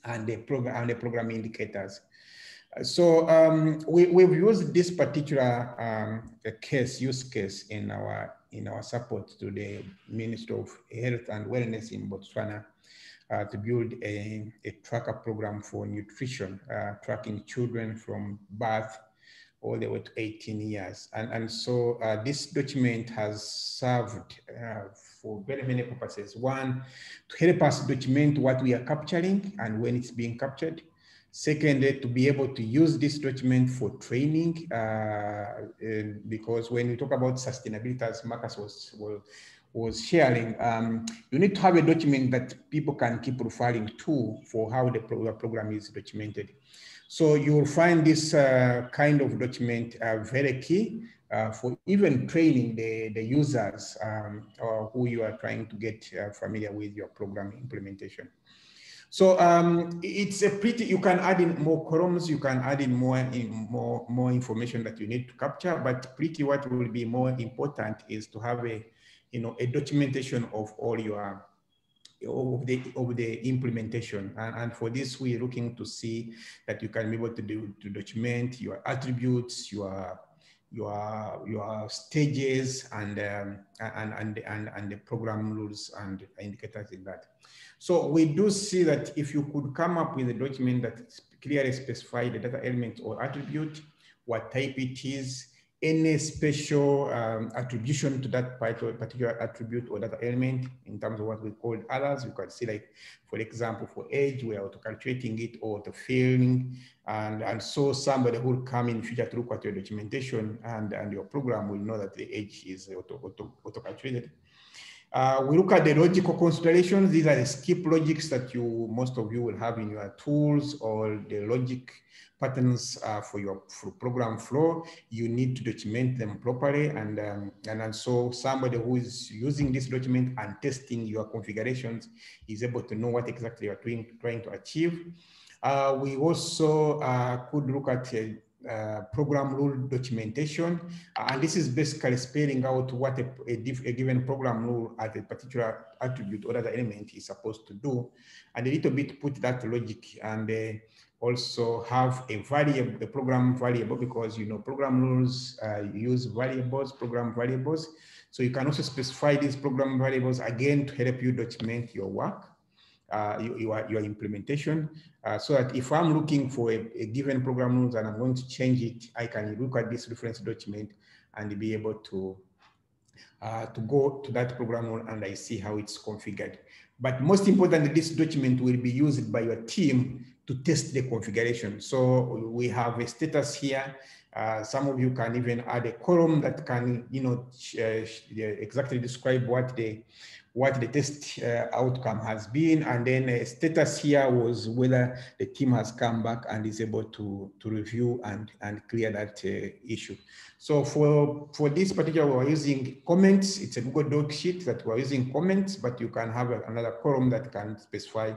C: and the program and the program indicators. So um, we, we've used this particular um, case use case in our in our support to the Ministry of Health and Wellness in Botswana. uh, to build a, a tracker program for nutrition, uh, tracking children from birth all the way to 18 years. And, and so uh, this document has served uh, for very many purposes. One, to help us document what we are capturing and when it's being captured. Second, to be able to use this document for training, uh, because when we talk about sustainability, as Markus was, was, was sharing, um, you need to have a document that people can keep referring to for how the program is documented. So you will find this uh, kind of document uh, very key uh, for even training the, the users um, who you are trying to get uh, familiar with your program implementation. So um, it's a pretty, you can add in more columns, you can add in more, in more, more information that you need to capture, but pretty what will be more important is to have a, you know, a documentation of all your, of the, of the implementation. And, and for this, we're looking to see that you can be able to do, to document your attributes, your, your, your stages and, um, and, and, and, and the program rules and indicators in that. So we do see that if you could come up with a document that clearly specify the data element or attribute, what type it is, any special um, attribution to that particular attribute or that element in terms of what we call others. You can see like, for example, for age, we are auto-calculating it or auto-filling. And, and so somebody who will come in future to look at your documentation and, and your program will know that the age is auto-calculated. Auto, auto uh, we look at the logical considerations. These are the skip logics that you, most of you will have in your tools or the logic patterns uh, for your for program flow. You need to document them properly. And, um, and, and so somebody who is using this document and testing your configurations is able to know what exactly you're doing, trying to achieve. Uh, we also uh, could look at uh, program rule documentation. Uh, and this is basically spelling out what a, a, a, given program rule at a particular attribute or other element is supposed to do. And a little bit put that logic and uh, also have a variable, the program variable, because you know program rules uh, use variables, program variables. So you can also specify these program variables again to help you document your work uh, your, your implementation uh, so that if I'm looking for a, a, given program rules and I'm going to change it, I can look at this reference document and be able to, uh, to go to that program rule and I see how it's configured. But most importantly, this document will be used by your team to test the configuration. So we have a status here. Uh, some of you can even add a column that can, you know, uh, exactly describe what the what the test uh, outcome has been. And then uh, status here was whether the team has come back and is able to, to review and, and clear that uh, issue. So for, for this particular, we're using comments. It's a Google Doc sheet that we're using comments, but you can have a, another column that can specify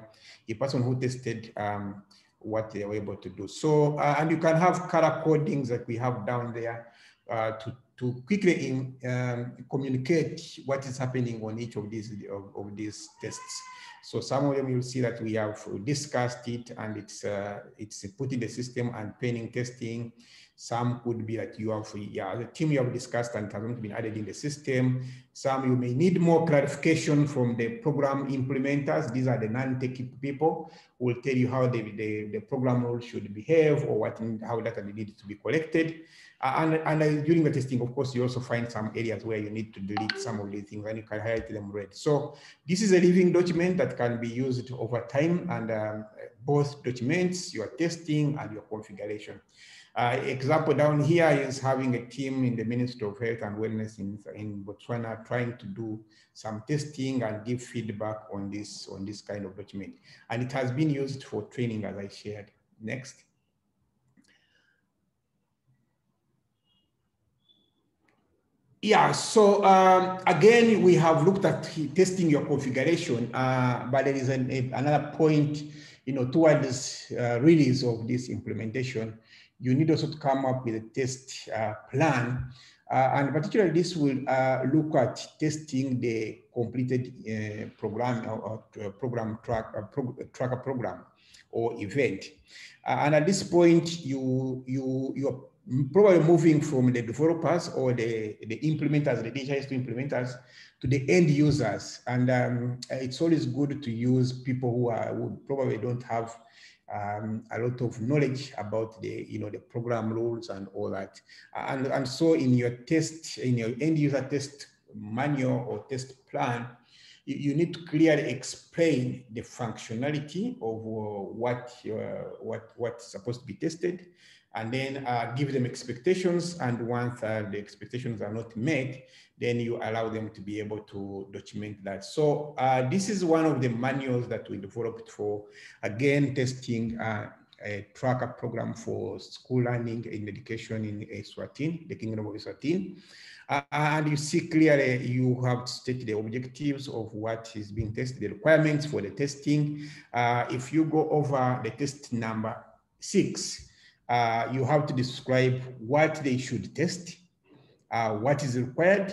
C: a person who tested um, what they were able to do. So, uh, and you can have color codings that we have down there uh, to to quickly in, um, communicate what is happening on each of these of, of, these tests. So some of them you'll see that we have discussed it and it's uh, it's put in the system and penning testing. Some could be that you have, yeah, the team you have discussed and hasn't been added in the system. Some you may need more clarification from the program implementers. These are the non-tech people who will tell you how the, the, the program rule should behave or what how data needs to be collected. Uh, and, and uh, during the testing, of course, you also find some areas where you need to delete some of these things and you can highlight them red. So this is a living document that can be used over time and um, both documents, your testing and your configuration. Uh, example down here is having a team in the Ministry of Health and Wellness in, in Botswana trying to do some testing and give feedback on this, on this kind of document. And it has been used for training as I shared. Next. Yeah, so um, again, we have looked at testing your configuration, uh, but there is an, a, another point, you know, towards uh, release of this implementation, you need also to come up with a test uh, plan. Uh, and particularly this will uh, look at testing the completed uh, program or, or program track, tracker program or event. and at this point, you, you, your probably moving from the developers or the, the implementers, the DHIS2 implementers to the end users. And um, it's always good to use people who are who probably don't have um, a lot of knowledge about the you know the program rules and all that. And, and so in your test, in your end user test manual or test plan, you, you need to clearly explain the functionality of uh, what, uh, what, what's supposed to be tested and then uh, give them expectations. And once uh, the expectations are not met, then you allow them to be able to document that. So uh, this is one of the manuals that we developed for, again, testing uh, a tracker program for school learning in education in Eswatini, the Kingdom of Eswatini. Uh, and you see clearly you have stated the objectives of what is being tested, the requirements for the testing. Uh, if you go over the test number six, uh, you have to describe what they should test, uh, what is required,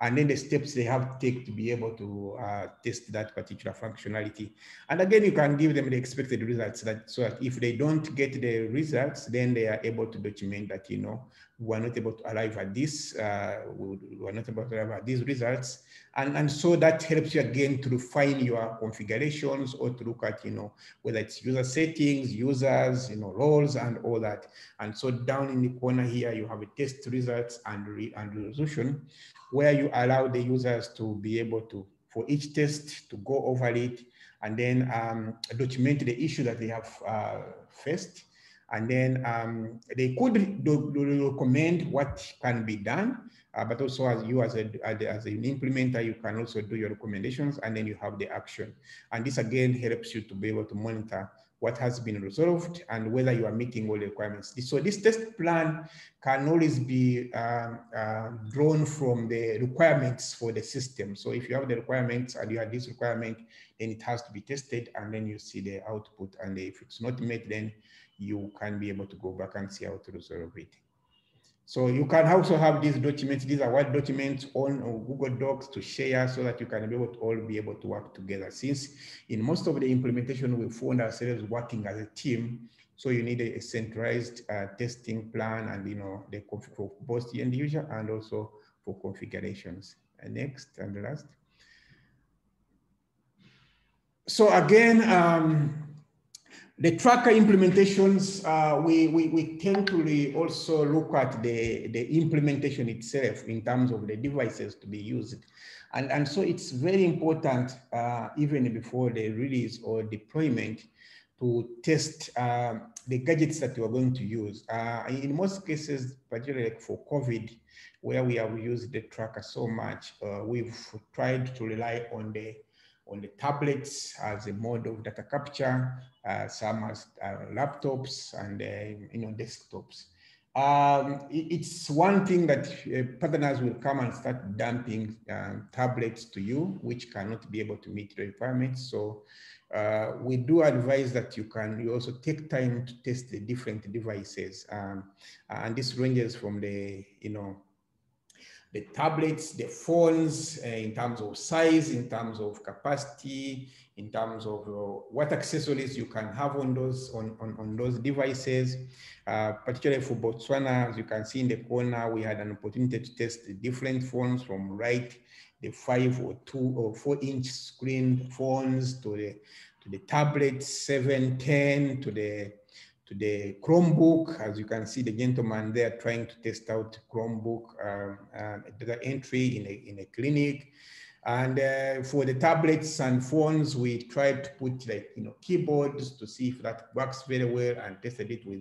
C: and then the steps they have to take to be able to uh, test that particular functionality. And again, you can give them the expected results that so that if they don't get the results, then they are able to document that, you know, we are not able to arrive at this, uh, we are not able to arrive at these results. And, and so that helps you again to refine your configurations or to look at, you know, whether it's user settings, users, you know, roles and all that. And so down in the corner here, you have a test results and, re and resolution where you allow the users to be able to, for each test to go over it and then um, document the issue that they have uh, faced and then um, they could do, do recommend what can be done, uh, but also as you as, a, as an implementer, you can also do your recommendations and then you have the action. And this again helps you to be able to monitor what has been resolved and whether you are meeting all the requirements. So this test plan can always be um, uh, drawn from the requirements for the system. So if you have the requirements and you have this requirement, then it has to be tested and then you see the output. And if it's not met, then you can be able to go back and see how to resolve it. So you can also have these documents, these are what documents on Google Docs to share so that you can be able to all be able to work together. Since in most of the implementation, we found ourselves working as a team. So you need a, centralized uh, testing plan and you know the for both the end user and also for configurations. And next and last. So again, um, the tracker implementations, uh, we, we, we tend to also look at the, the implementation itself in terms of the devices to be used. And, and so it's very important, uh, even before the release or deployment, to test uh, the gadgets that you are going to use. Uh, in most cases, particularly for COVID, where we have used the tracker so much, uh, we've tried to rely on the on the tablets as a mode of data capture, uh, some as uh, laptops and uh, you know desktops. Um, it, it's one thing that uh, partners will come and start dumping um, tablets to you, which cannot be able to meet the requirements. So uh, we do advise that you can you also take time to test the different devices, um, and this ranges from the you know the tablets, the phones, uh, in terms of size, in terms of capacity, in terms of uh, what accessories you can have on those on, on, on those devices. Uh, particularly for Botswana, as you can see in the corner, we had an opportunity to test different phones from right, the five or two or four inch screen phones to the to the tablet, seven, 10, to the to the Chromebook. As you can see, the gentleman there trying to test out Chromebook um, uh, data entry in a, in a clinic. And uh, for the tablets and phones, we tried to put like, you know, keyboards to see if that works very well and tested it with,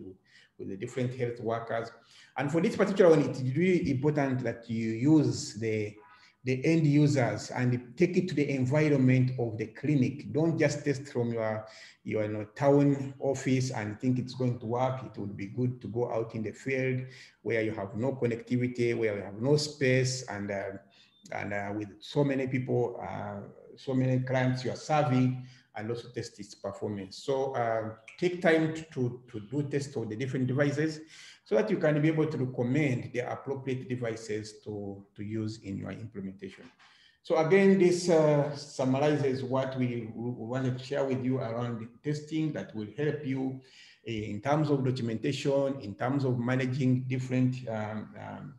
C: with the different health workers. And for this particular one, it's really important that you use the the end users and take it to the environment of the clinic. Don't just test from your, your you know, town office and think it's going to work. It would be good to go out in the field where you have no connectivity, where you have no space, and, uh, and uh, with so many people, uh, so many clients you are serving, and also test its performance. So uh, take time to, to do tests of the different devices so that you can be able to recommend the appropriate devices to, to use in your implementation. So again, this uh, summarizes what we, we wanted to share with you around testing that will help you in terms of documentation, in terms of managing different um, um,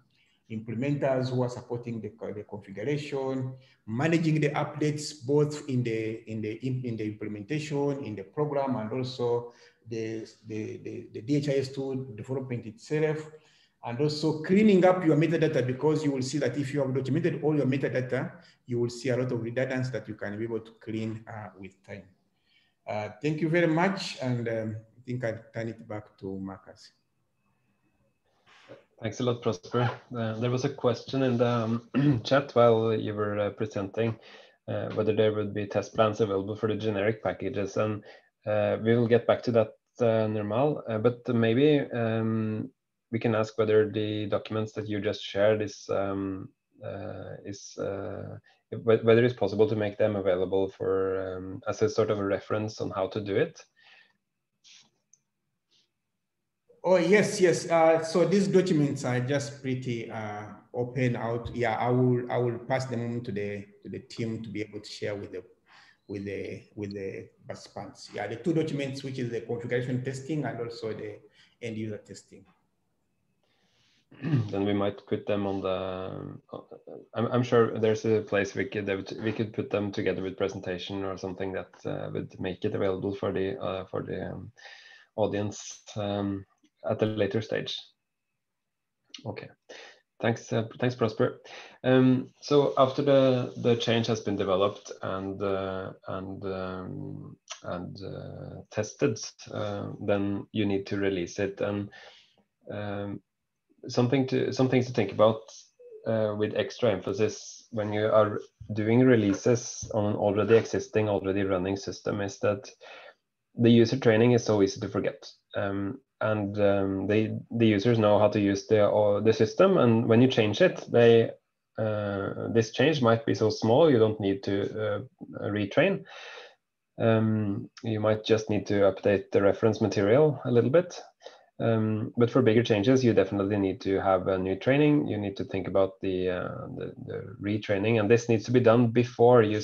C: implementers who are supporting the, the configuration, managing the updates both in the in the in the implementation, in the program, and also the the the, the DHIS2 development itself, and also cleaning up your metadata because you will see that if you have documented all your metadata, you will see a lot of redundancy that you can be able to clean uh, with time. Uh, thank you very much, and um, I think I'll turn it back to Markus.
A: Thanks a lot, Prosper. Uh, there was a question in the um, chat while you were uh, presenting uh, whether there would be test plans available for the generic packages, and we will get back to that, uh, Nirmal. Uh, but maybe um, we can ask whether the documents that you just shared is um, is whether it's possible to make them available for um, as a sort of a reference on how to do it.
C: Oh, yes, yes. Uh, so these documents are just pretty uh, open out. Yeah, I will I will pass them to the to the team to be able to share with the with the with the participants. Yeah, the two documents, which is the configuration testing and also the end user testing.
A: then we might put them on the. I'm, I'm sure there's a place we could we could put them together with presentation or something that uh, would make it available for the uh, for the um, audience. Um, at a later stage. Okay, thanks, uh, thanks, Prosper. Um, so after the the change has been developed and uh, and um, and uh, tested, uh, then you need to release it. And um, something to some things to think about uh, with extra emphasis when you are doing releases on an already existing, already running system is that the user training is so easy to forget. Um, and um, they the users know how to use the the system and when you change it they uh, this change might be so small you don't need to uh, retrain. Um, you might just need to update the reference material a little bit. Um, but for bigger changes you definitely need to have a new training. You need to think about the uh, the, the, retraining and this needs to be done before you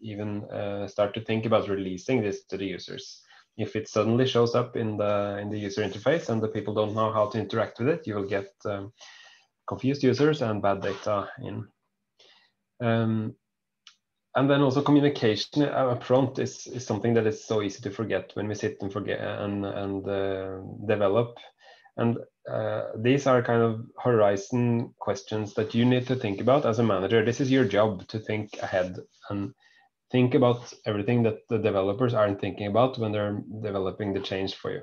A: even uh, start to think about releasing this to the users if it suddenly shows up in the in the user interface and the people don't know how to interact with it, you will get um, confused users and bad data in. Um, and then also communication up front is, is something that is so easy to forget when we sit and forget and and uh, develop. And uh, these are kind of horizon questions that you need to think about as a manager. This is your job to think ahead and think about everything that the developers aren't thinking about when they're developing the change for you.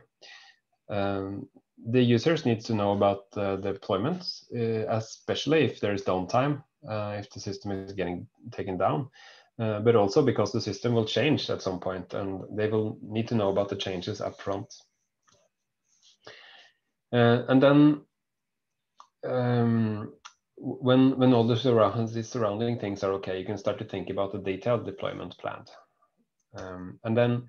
A: Um, the users need to know about uh, the deployments, uh, especially if there's downtime, uh, if the system is getting taken down, uh, but also because the system will change at some point and they will need to know about the changes up front. Uh, and then um, when when all the surrounding, surrounding things are okay, you can start to think about the detailed deployment plan. Um, and then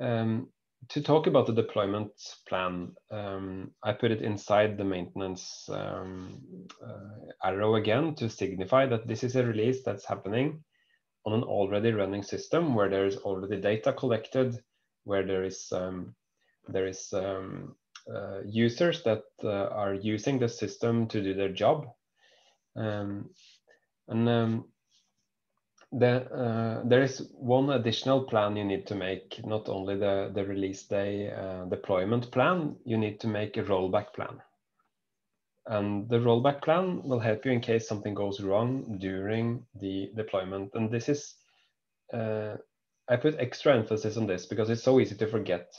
A: um, to talk about the deployment plan, um, I put it inside the maintenance um, uh, arrow again to signify that this is a release that's happening on an already running system where there is already data collected, where there is um, there is um, uh, users that uh, are using the system to do their job um, and um, uh, there is one additional plan you need to make, not only the, the release day uh, deployment plan, you need to make a rollback plan. And the rollback plan will help you in case something goes wrong during the deployment. And this is, uh, I put extra emphasis on this because it's so easy to forget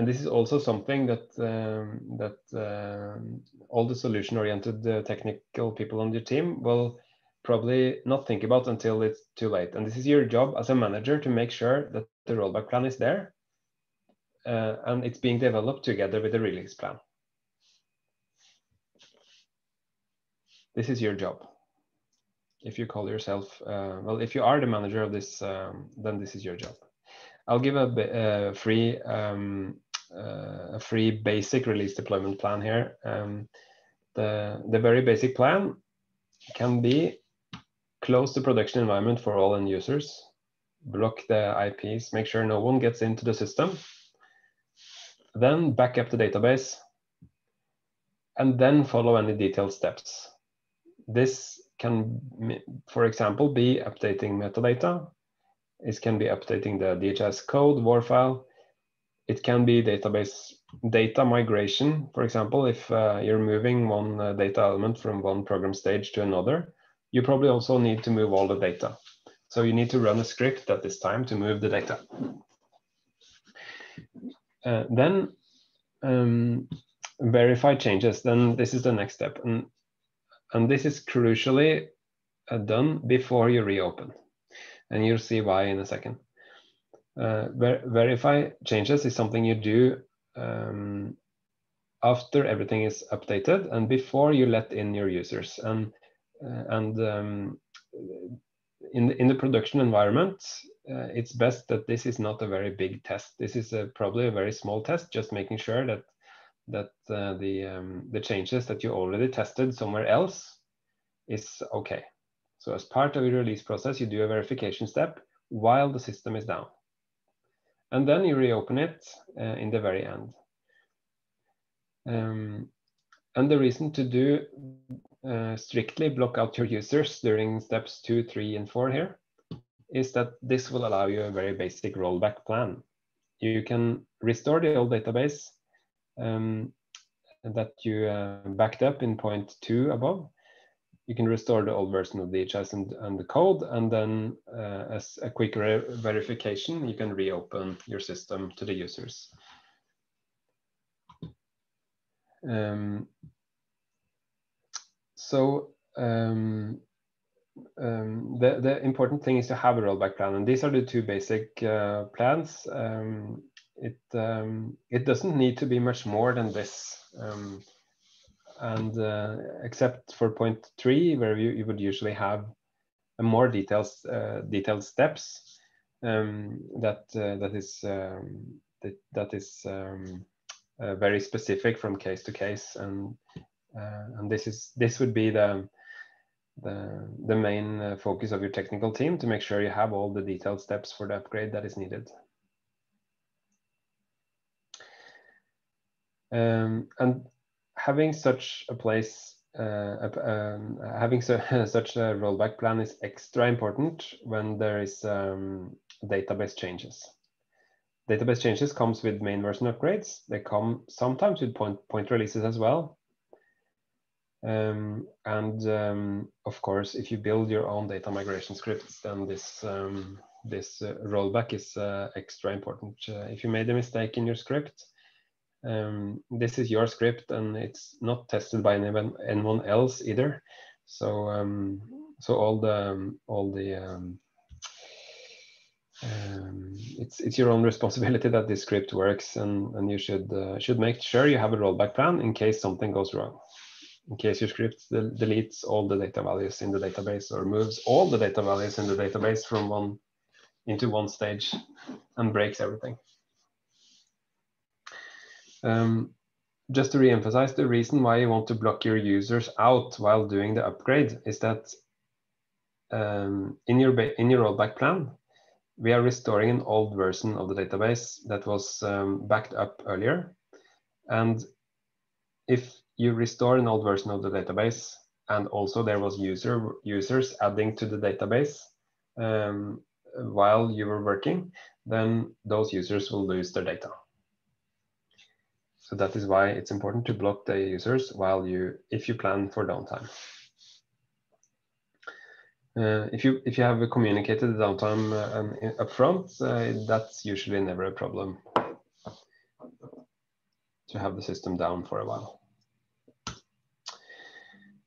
A: and this is also something that um, that um, all the solution-oriented uh, technical people on your team will probably not think about until it's too late. And this is your job as a manager to make sure that the rollback plan is there uh, and it's being developed together with the release plan. This is your job. If you call yourself, uh, well, if you are the manager of this, um, then this is your job. I'll give a, a free um, uh, a free basic release deployment plan here. Um, the the very basic plan can be close the production environment for all end users, block the IPs, make sure no one gets into the system, then back up the database, and then follow any detailed steps. This can, for example, be updating metadata. It can be updating the DHIS code, WAR file. It can be database data migration, for example, if uh, you're moving one uh, data element from one program stage to another, you probably also need to move all the data. So you need to run a script at this time to move the data. Uh, then um, verify changes, then this is the next step. And, and this is crucially uh, done before you reopen. And you'll see why in a second. Uh, ver verify changes is something you do um, after everything is updated and before you let in your users. And, uh, and um, in, in the production environment, uh, it's best that this is not a very big test. This is a, probably a very small test, just making sure that that uh, the um, the changes that you already tested somewhere else is okay. So as part of your release process, you do a verification step while the system is down. And then you reopen it uh, in the very end. Um, and the reason to do uh, strictly block out your users during steps two, three, and four here is that this will allow you a very basic rollback plan. You can restore the old database um, that you uh, backed up in point two above. You can restore the old version of the DHIS and, and the code, and then uh, as a quick verification, you can reopen your system to the users. Um, so um, um, the, the important thing is to have a rollback plan, and these are the two basic uh, plans. Um, it um, it doesn't need to be much more than this, um, and uh, except for point three, where you, you would usually have a more details uh, detailed steps um, that uh, that is that, that is uh, very specific from case to case, and uh, and this is this would be the the, the main uh, focus of your technical team to make sure you have all the detailed steps for the upgrade that is needed. Um, and having such a place, uh, um, having so, such a rollback plan is extra important when there is um, database changes database changes comes with main version upgrades. They come sometimes with point, point releases as well. Um, and um, of course, if you build your own data migration scripts, then this um, this uh, rollback is uh, extra important. Uh, if you made a mistake in your script, um, this is your script and it's not tested by anyone, else either. So um, so all the um, all the um, it's it's your own responsibility that this script works, and and you should uh, should make sure you have a rollback plan in case something goes wrong. In case your script del deletes all the data values in the database or moves all the data values in the database from one into one stage and breaks everything. Um, just to re-emphasize, the reason why you want to block your users out while doing the upgrade is that um, in your in your rollback plan, we are restoring an old version of the database that was um, backed up earlier. And if you restore an old version of the database, and also there was user users adding to the database um, while you were working, then those users will lose their data. So that is why it's important to block the users while you, if you plan for downtime. Uh, if you if you have communicated the downtime uh, um, upfront, uh, that's usually never a problem to have the system down for a while.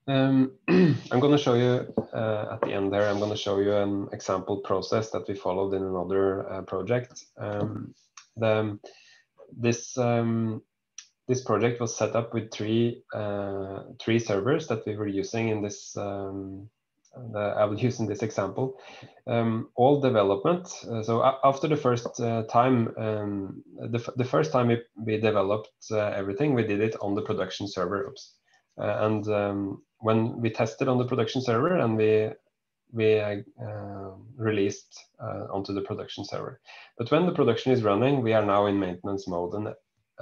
A: Um, I'm going to show you uh, at the end there, I'm going to show you an example process that we followed in another uh, project. Um, the, this, um, this project was set up with three, uh, three servers that we were using in this um, I will use in this example, um, all development. Uh, so after the first uh, time, um, the, the first time we, we developed uh, everything, we did it on the production server. Oops. Uh, and um, when we tested on the production server and we we uh, released uh, onto the production server. But when the production is running, we are now in maintenance mode. And,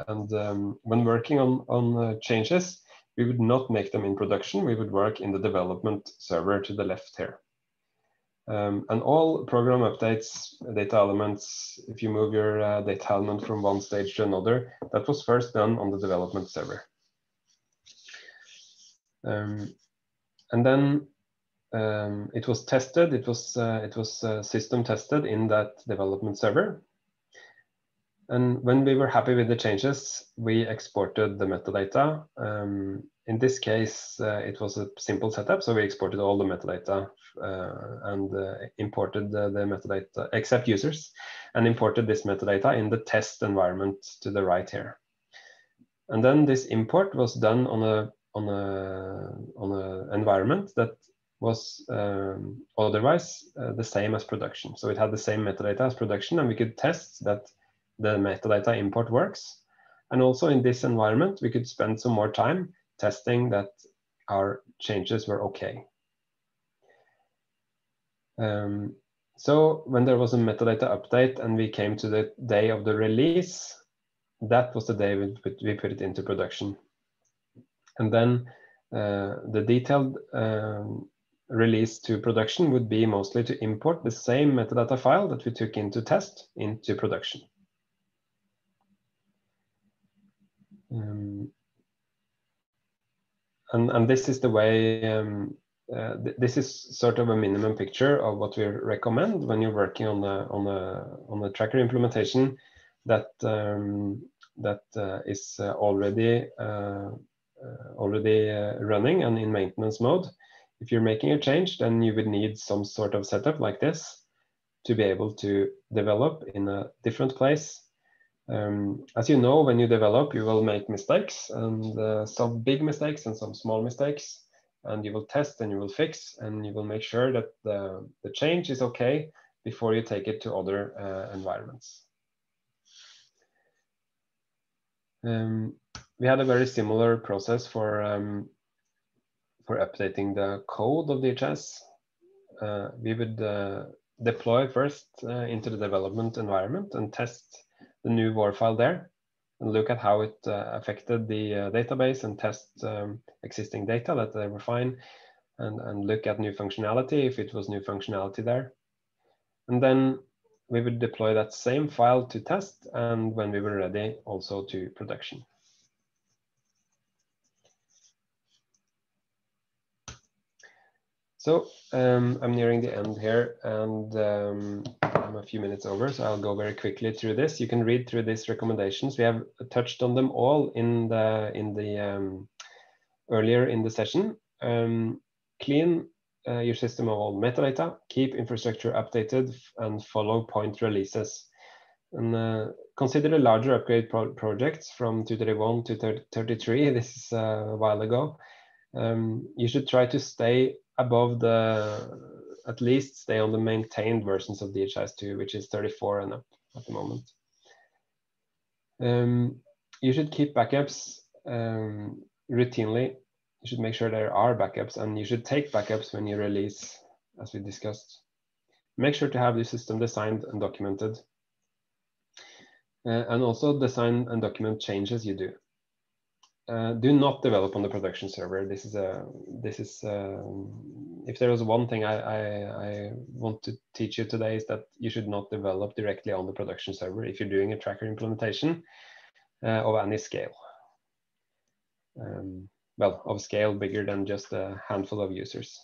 A: and um, when working on, on uh, changes, we would not make them in production. We would work in the development server to the left here. Um, and all program updates, data elements, if you move your uh, data element from one stage to another, that was first done on the development server. Um, and then um, it was tested, it was, uh, it was uh, system tested in that development server. And when we were happy with the changes, we exported the metadata. Um, in this case, uh, it was a simple setup. So we exported all the metadata uh, and uh, imported the, the, metadata, except users, and imported this metadata in the test environment to the right here. And then this import was done on a on a on a environment that was um, otherwise uh, the same as production. So it had the same metadata as production, and we could test that the metadata import works. And also in this environment, we could spend some more time testing that our changes were okay. Um, so when there was a metadata update and we came to the day of the release, that was the day we put, we put it into production. And then uh, the detailed um, release to production would be mostly to import the same metadata file that we took into test into production. Um, and, and this is the way, um, uh, th this is sort of a minimum picture of what we recommend when you're working on a, on a, on a tracker implementation that, um, that uh, is uh, already, uh, uh, already running and in maintenance mode. If you're making a change, then you would need some sort of setup like this to be able to develop in a different place um, as you know, when you develop, you will make mistakes and uh, some big mistakes and some small mistakes. And you will test and you will fix and you will make sure that the, the change is okay before you take it to other uh, environments. Um, we had a very similar process for, um, for updating the code of DHIS. Uh, we would uh, deploy first uh, into the development environment and test the new WAR file there and look at how it uh, affected the uh, database and test um, existing data that they were fine and, and look at new functionality if it was new functionality there. And then we would deploy that same file to test and when we were ready also to production. So um, I'm nearing the end here and um, I'm a few minutes over, so I'll go very quickly through this. You can read through these recommendations. We have touched on them all in the in the um, earlier in the session. Um, clean uh, your system of all metadata, keep infrastructure updated, and follow point releases. And uh, consider a larger upgrade pro projects from 231 to 33. This is uh, a while ago. Um, you should try to stay above the at least stay on the maintained versions of DHIS2, which is 34 and up at the moment. Um, you should keep backups um, routinely. You should make sure there are backups and you should take backups when you release, as we discussed. Make sure to have the system designed and documented. Uh, and also design and document changes you do uh, do not develop on the production server. This is a this is um, if there was one thing I, I, I want to teach you today is that you should not develop directly on the production server if you're doing a tracker implementation uh, of any scale. Um, well, of scale bigger than just a handful of users.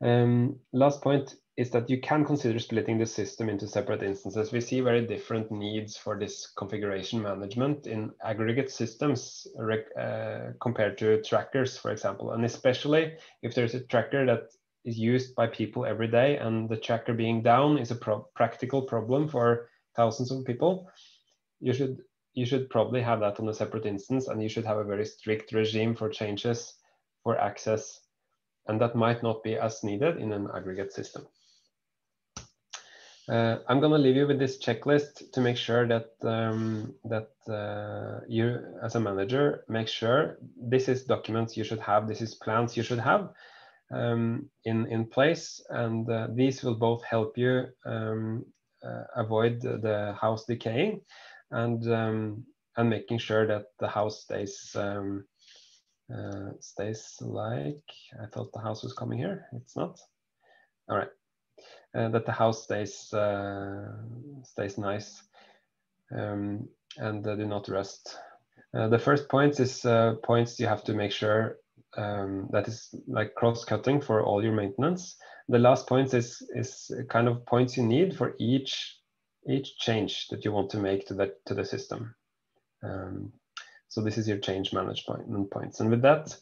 A: Um, last point is that you can consider splitting the system into separate instances. We see very different needs for this configuration management in aggregate systems uh, compared to trackers, for example, and especially if there's a tracker that is used by people every day and the tracker being down is a pro practical problem for thousands of people, you should you should probably have that on a separate instance and you should have a very strict regime for changes for access and that might not be as needed in an aggregate system. Uh, I'm going to leave you with this checklist to make sure that um, that uh, you, as a manager, make sure this is documents you should have, this is plans you should have, um, in, in place. And uh, these will both help you um, uh, avoid the house decaying and, um, and making sure that the house stays, um, uh, stays like, I thought the house was coming here, it's not. All right, uh, that the house stays, uh, stays nice um, and do not rust. the first point is points you have to make sure um, that is like cross-cutting for all your maintenance. The last point is is kind of points you need for each each change that you want to make to that to the system. Um, so this is your change management points. And with that,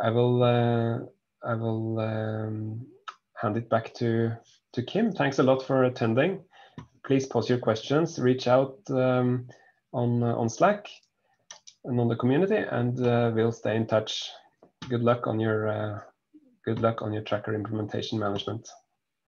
A: I will uh, I will um, hand it back to to Kim. Thanks a lot for attending. Please post your questions. Reach out um, on uh, on Slack and on the community, and uh, we'll stay in touch good luck on your uh, good luck on your tracker implementation management.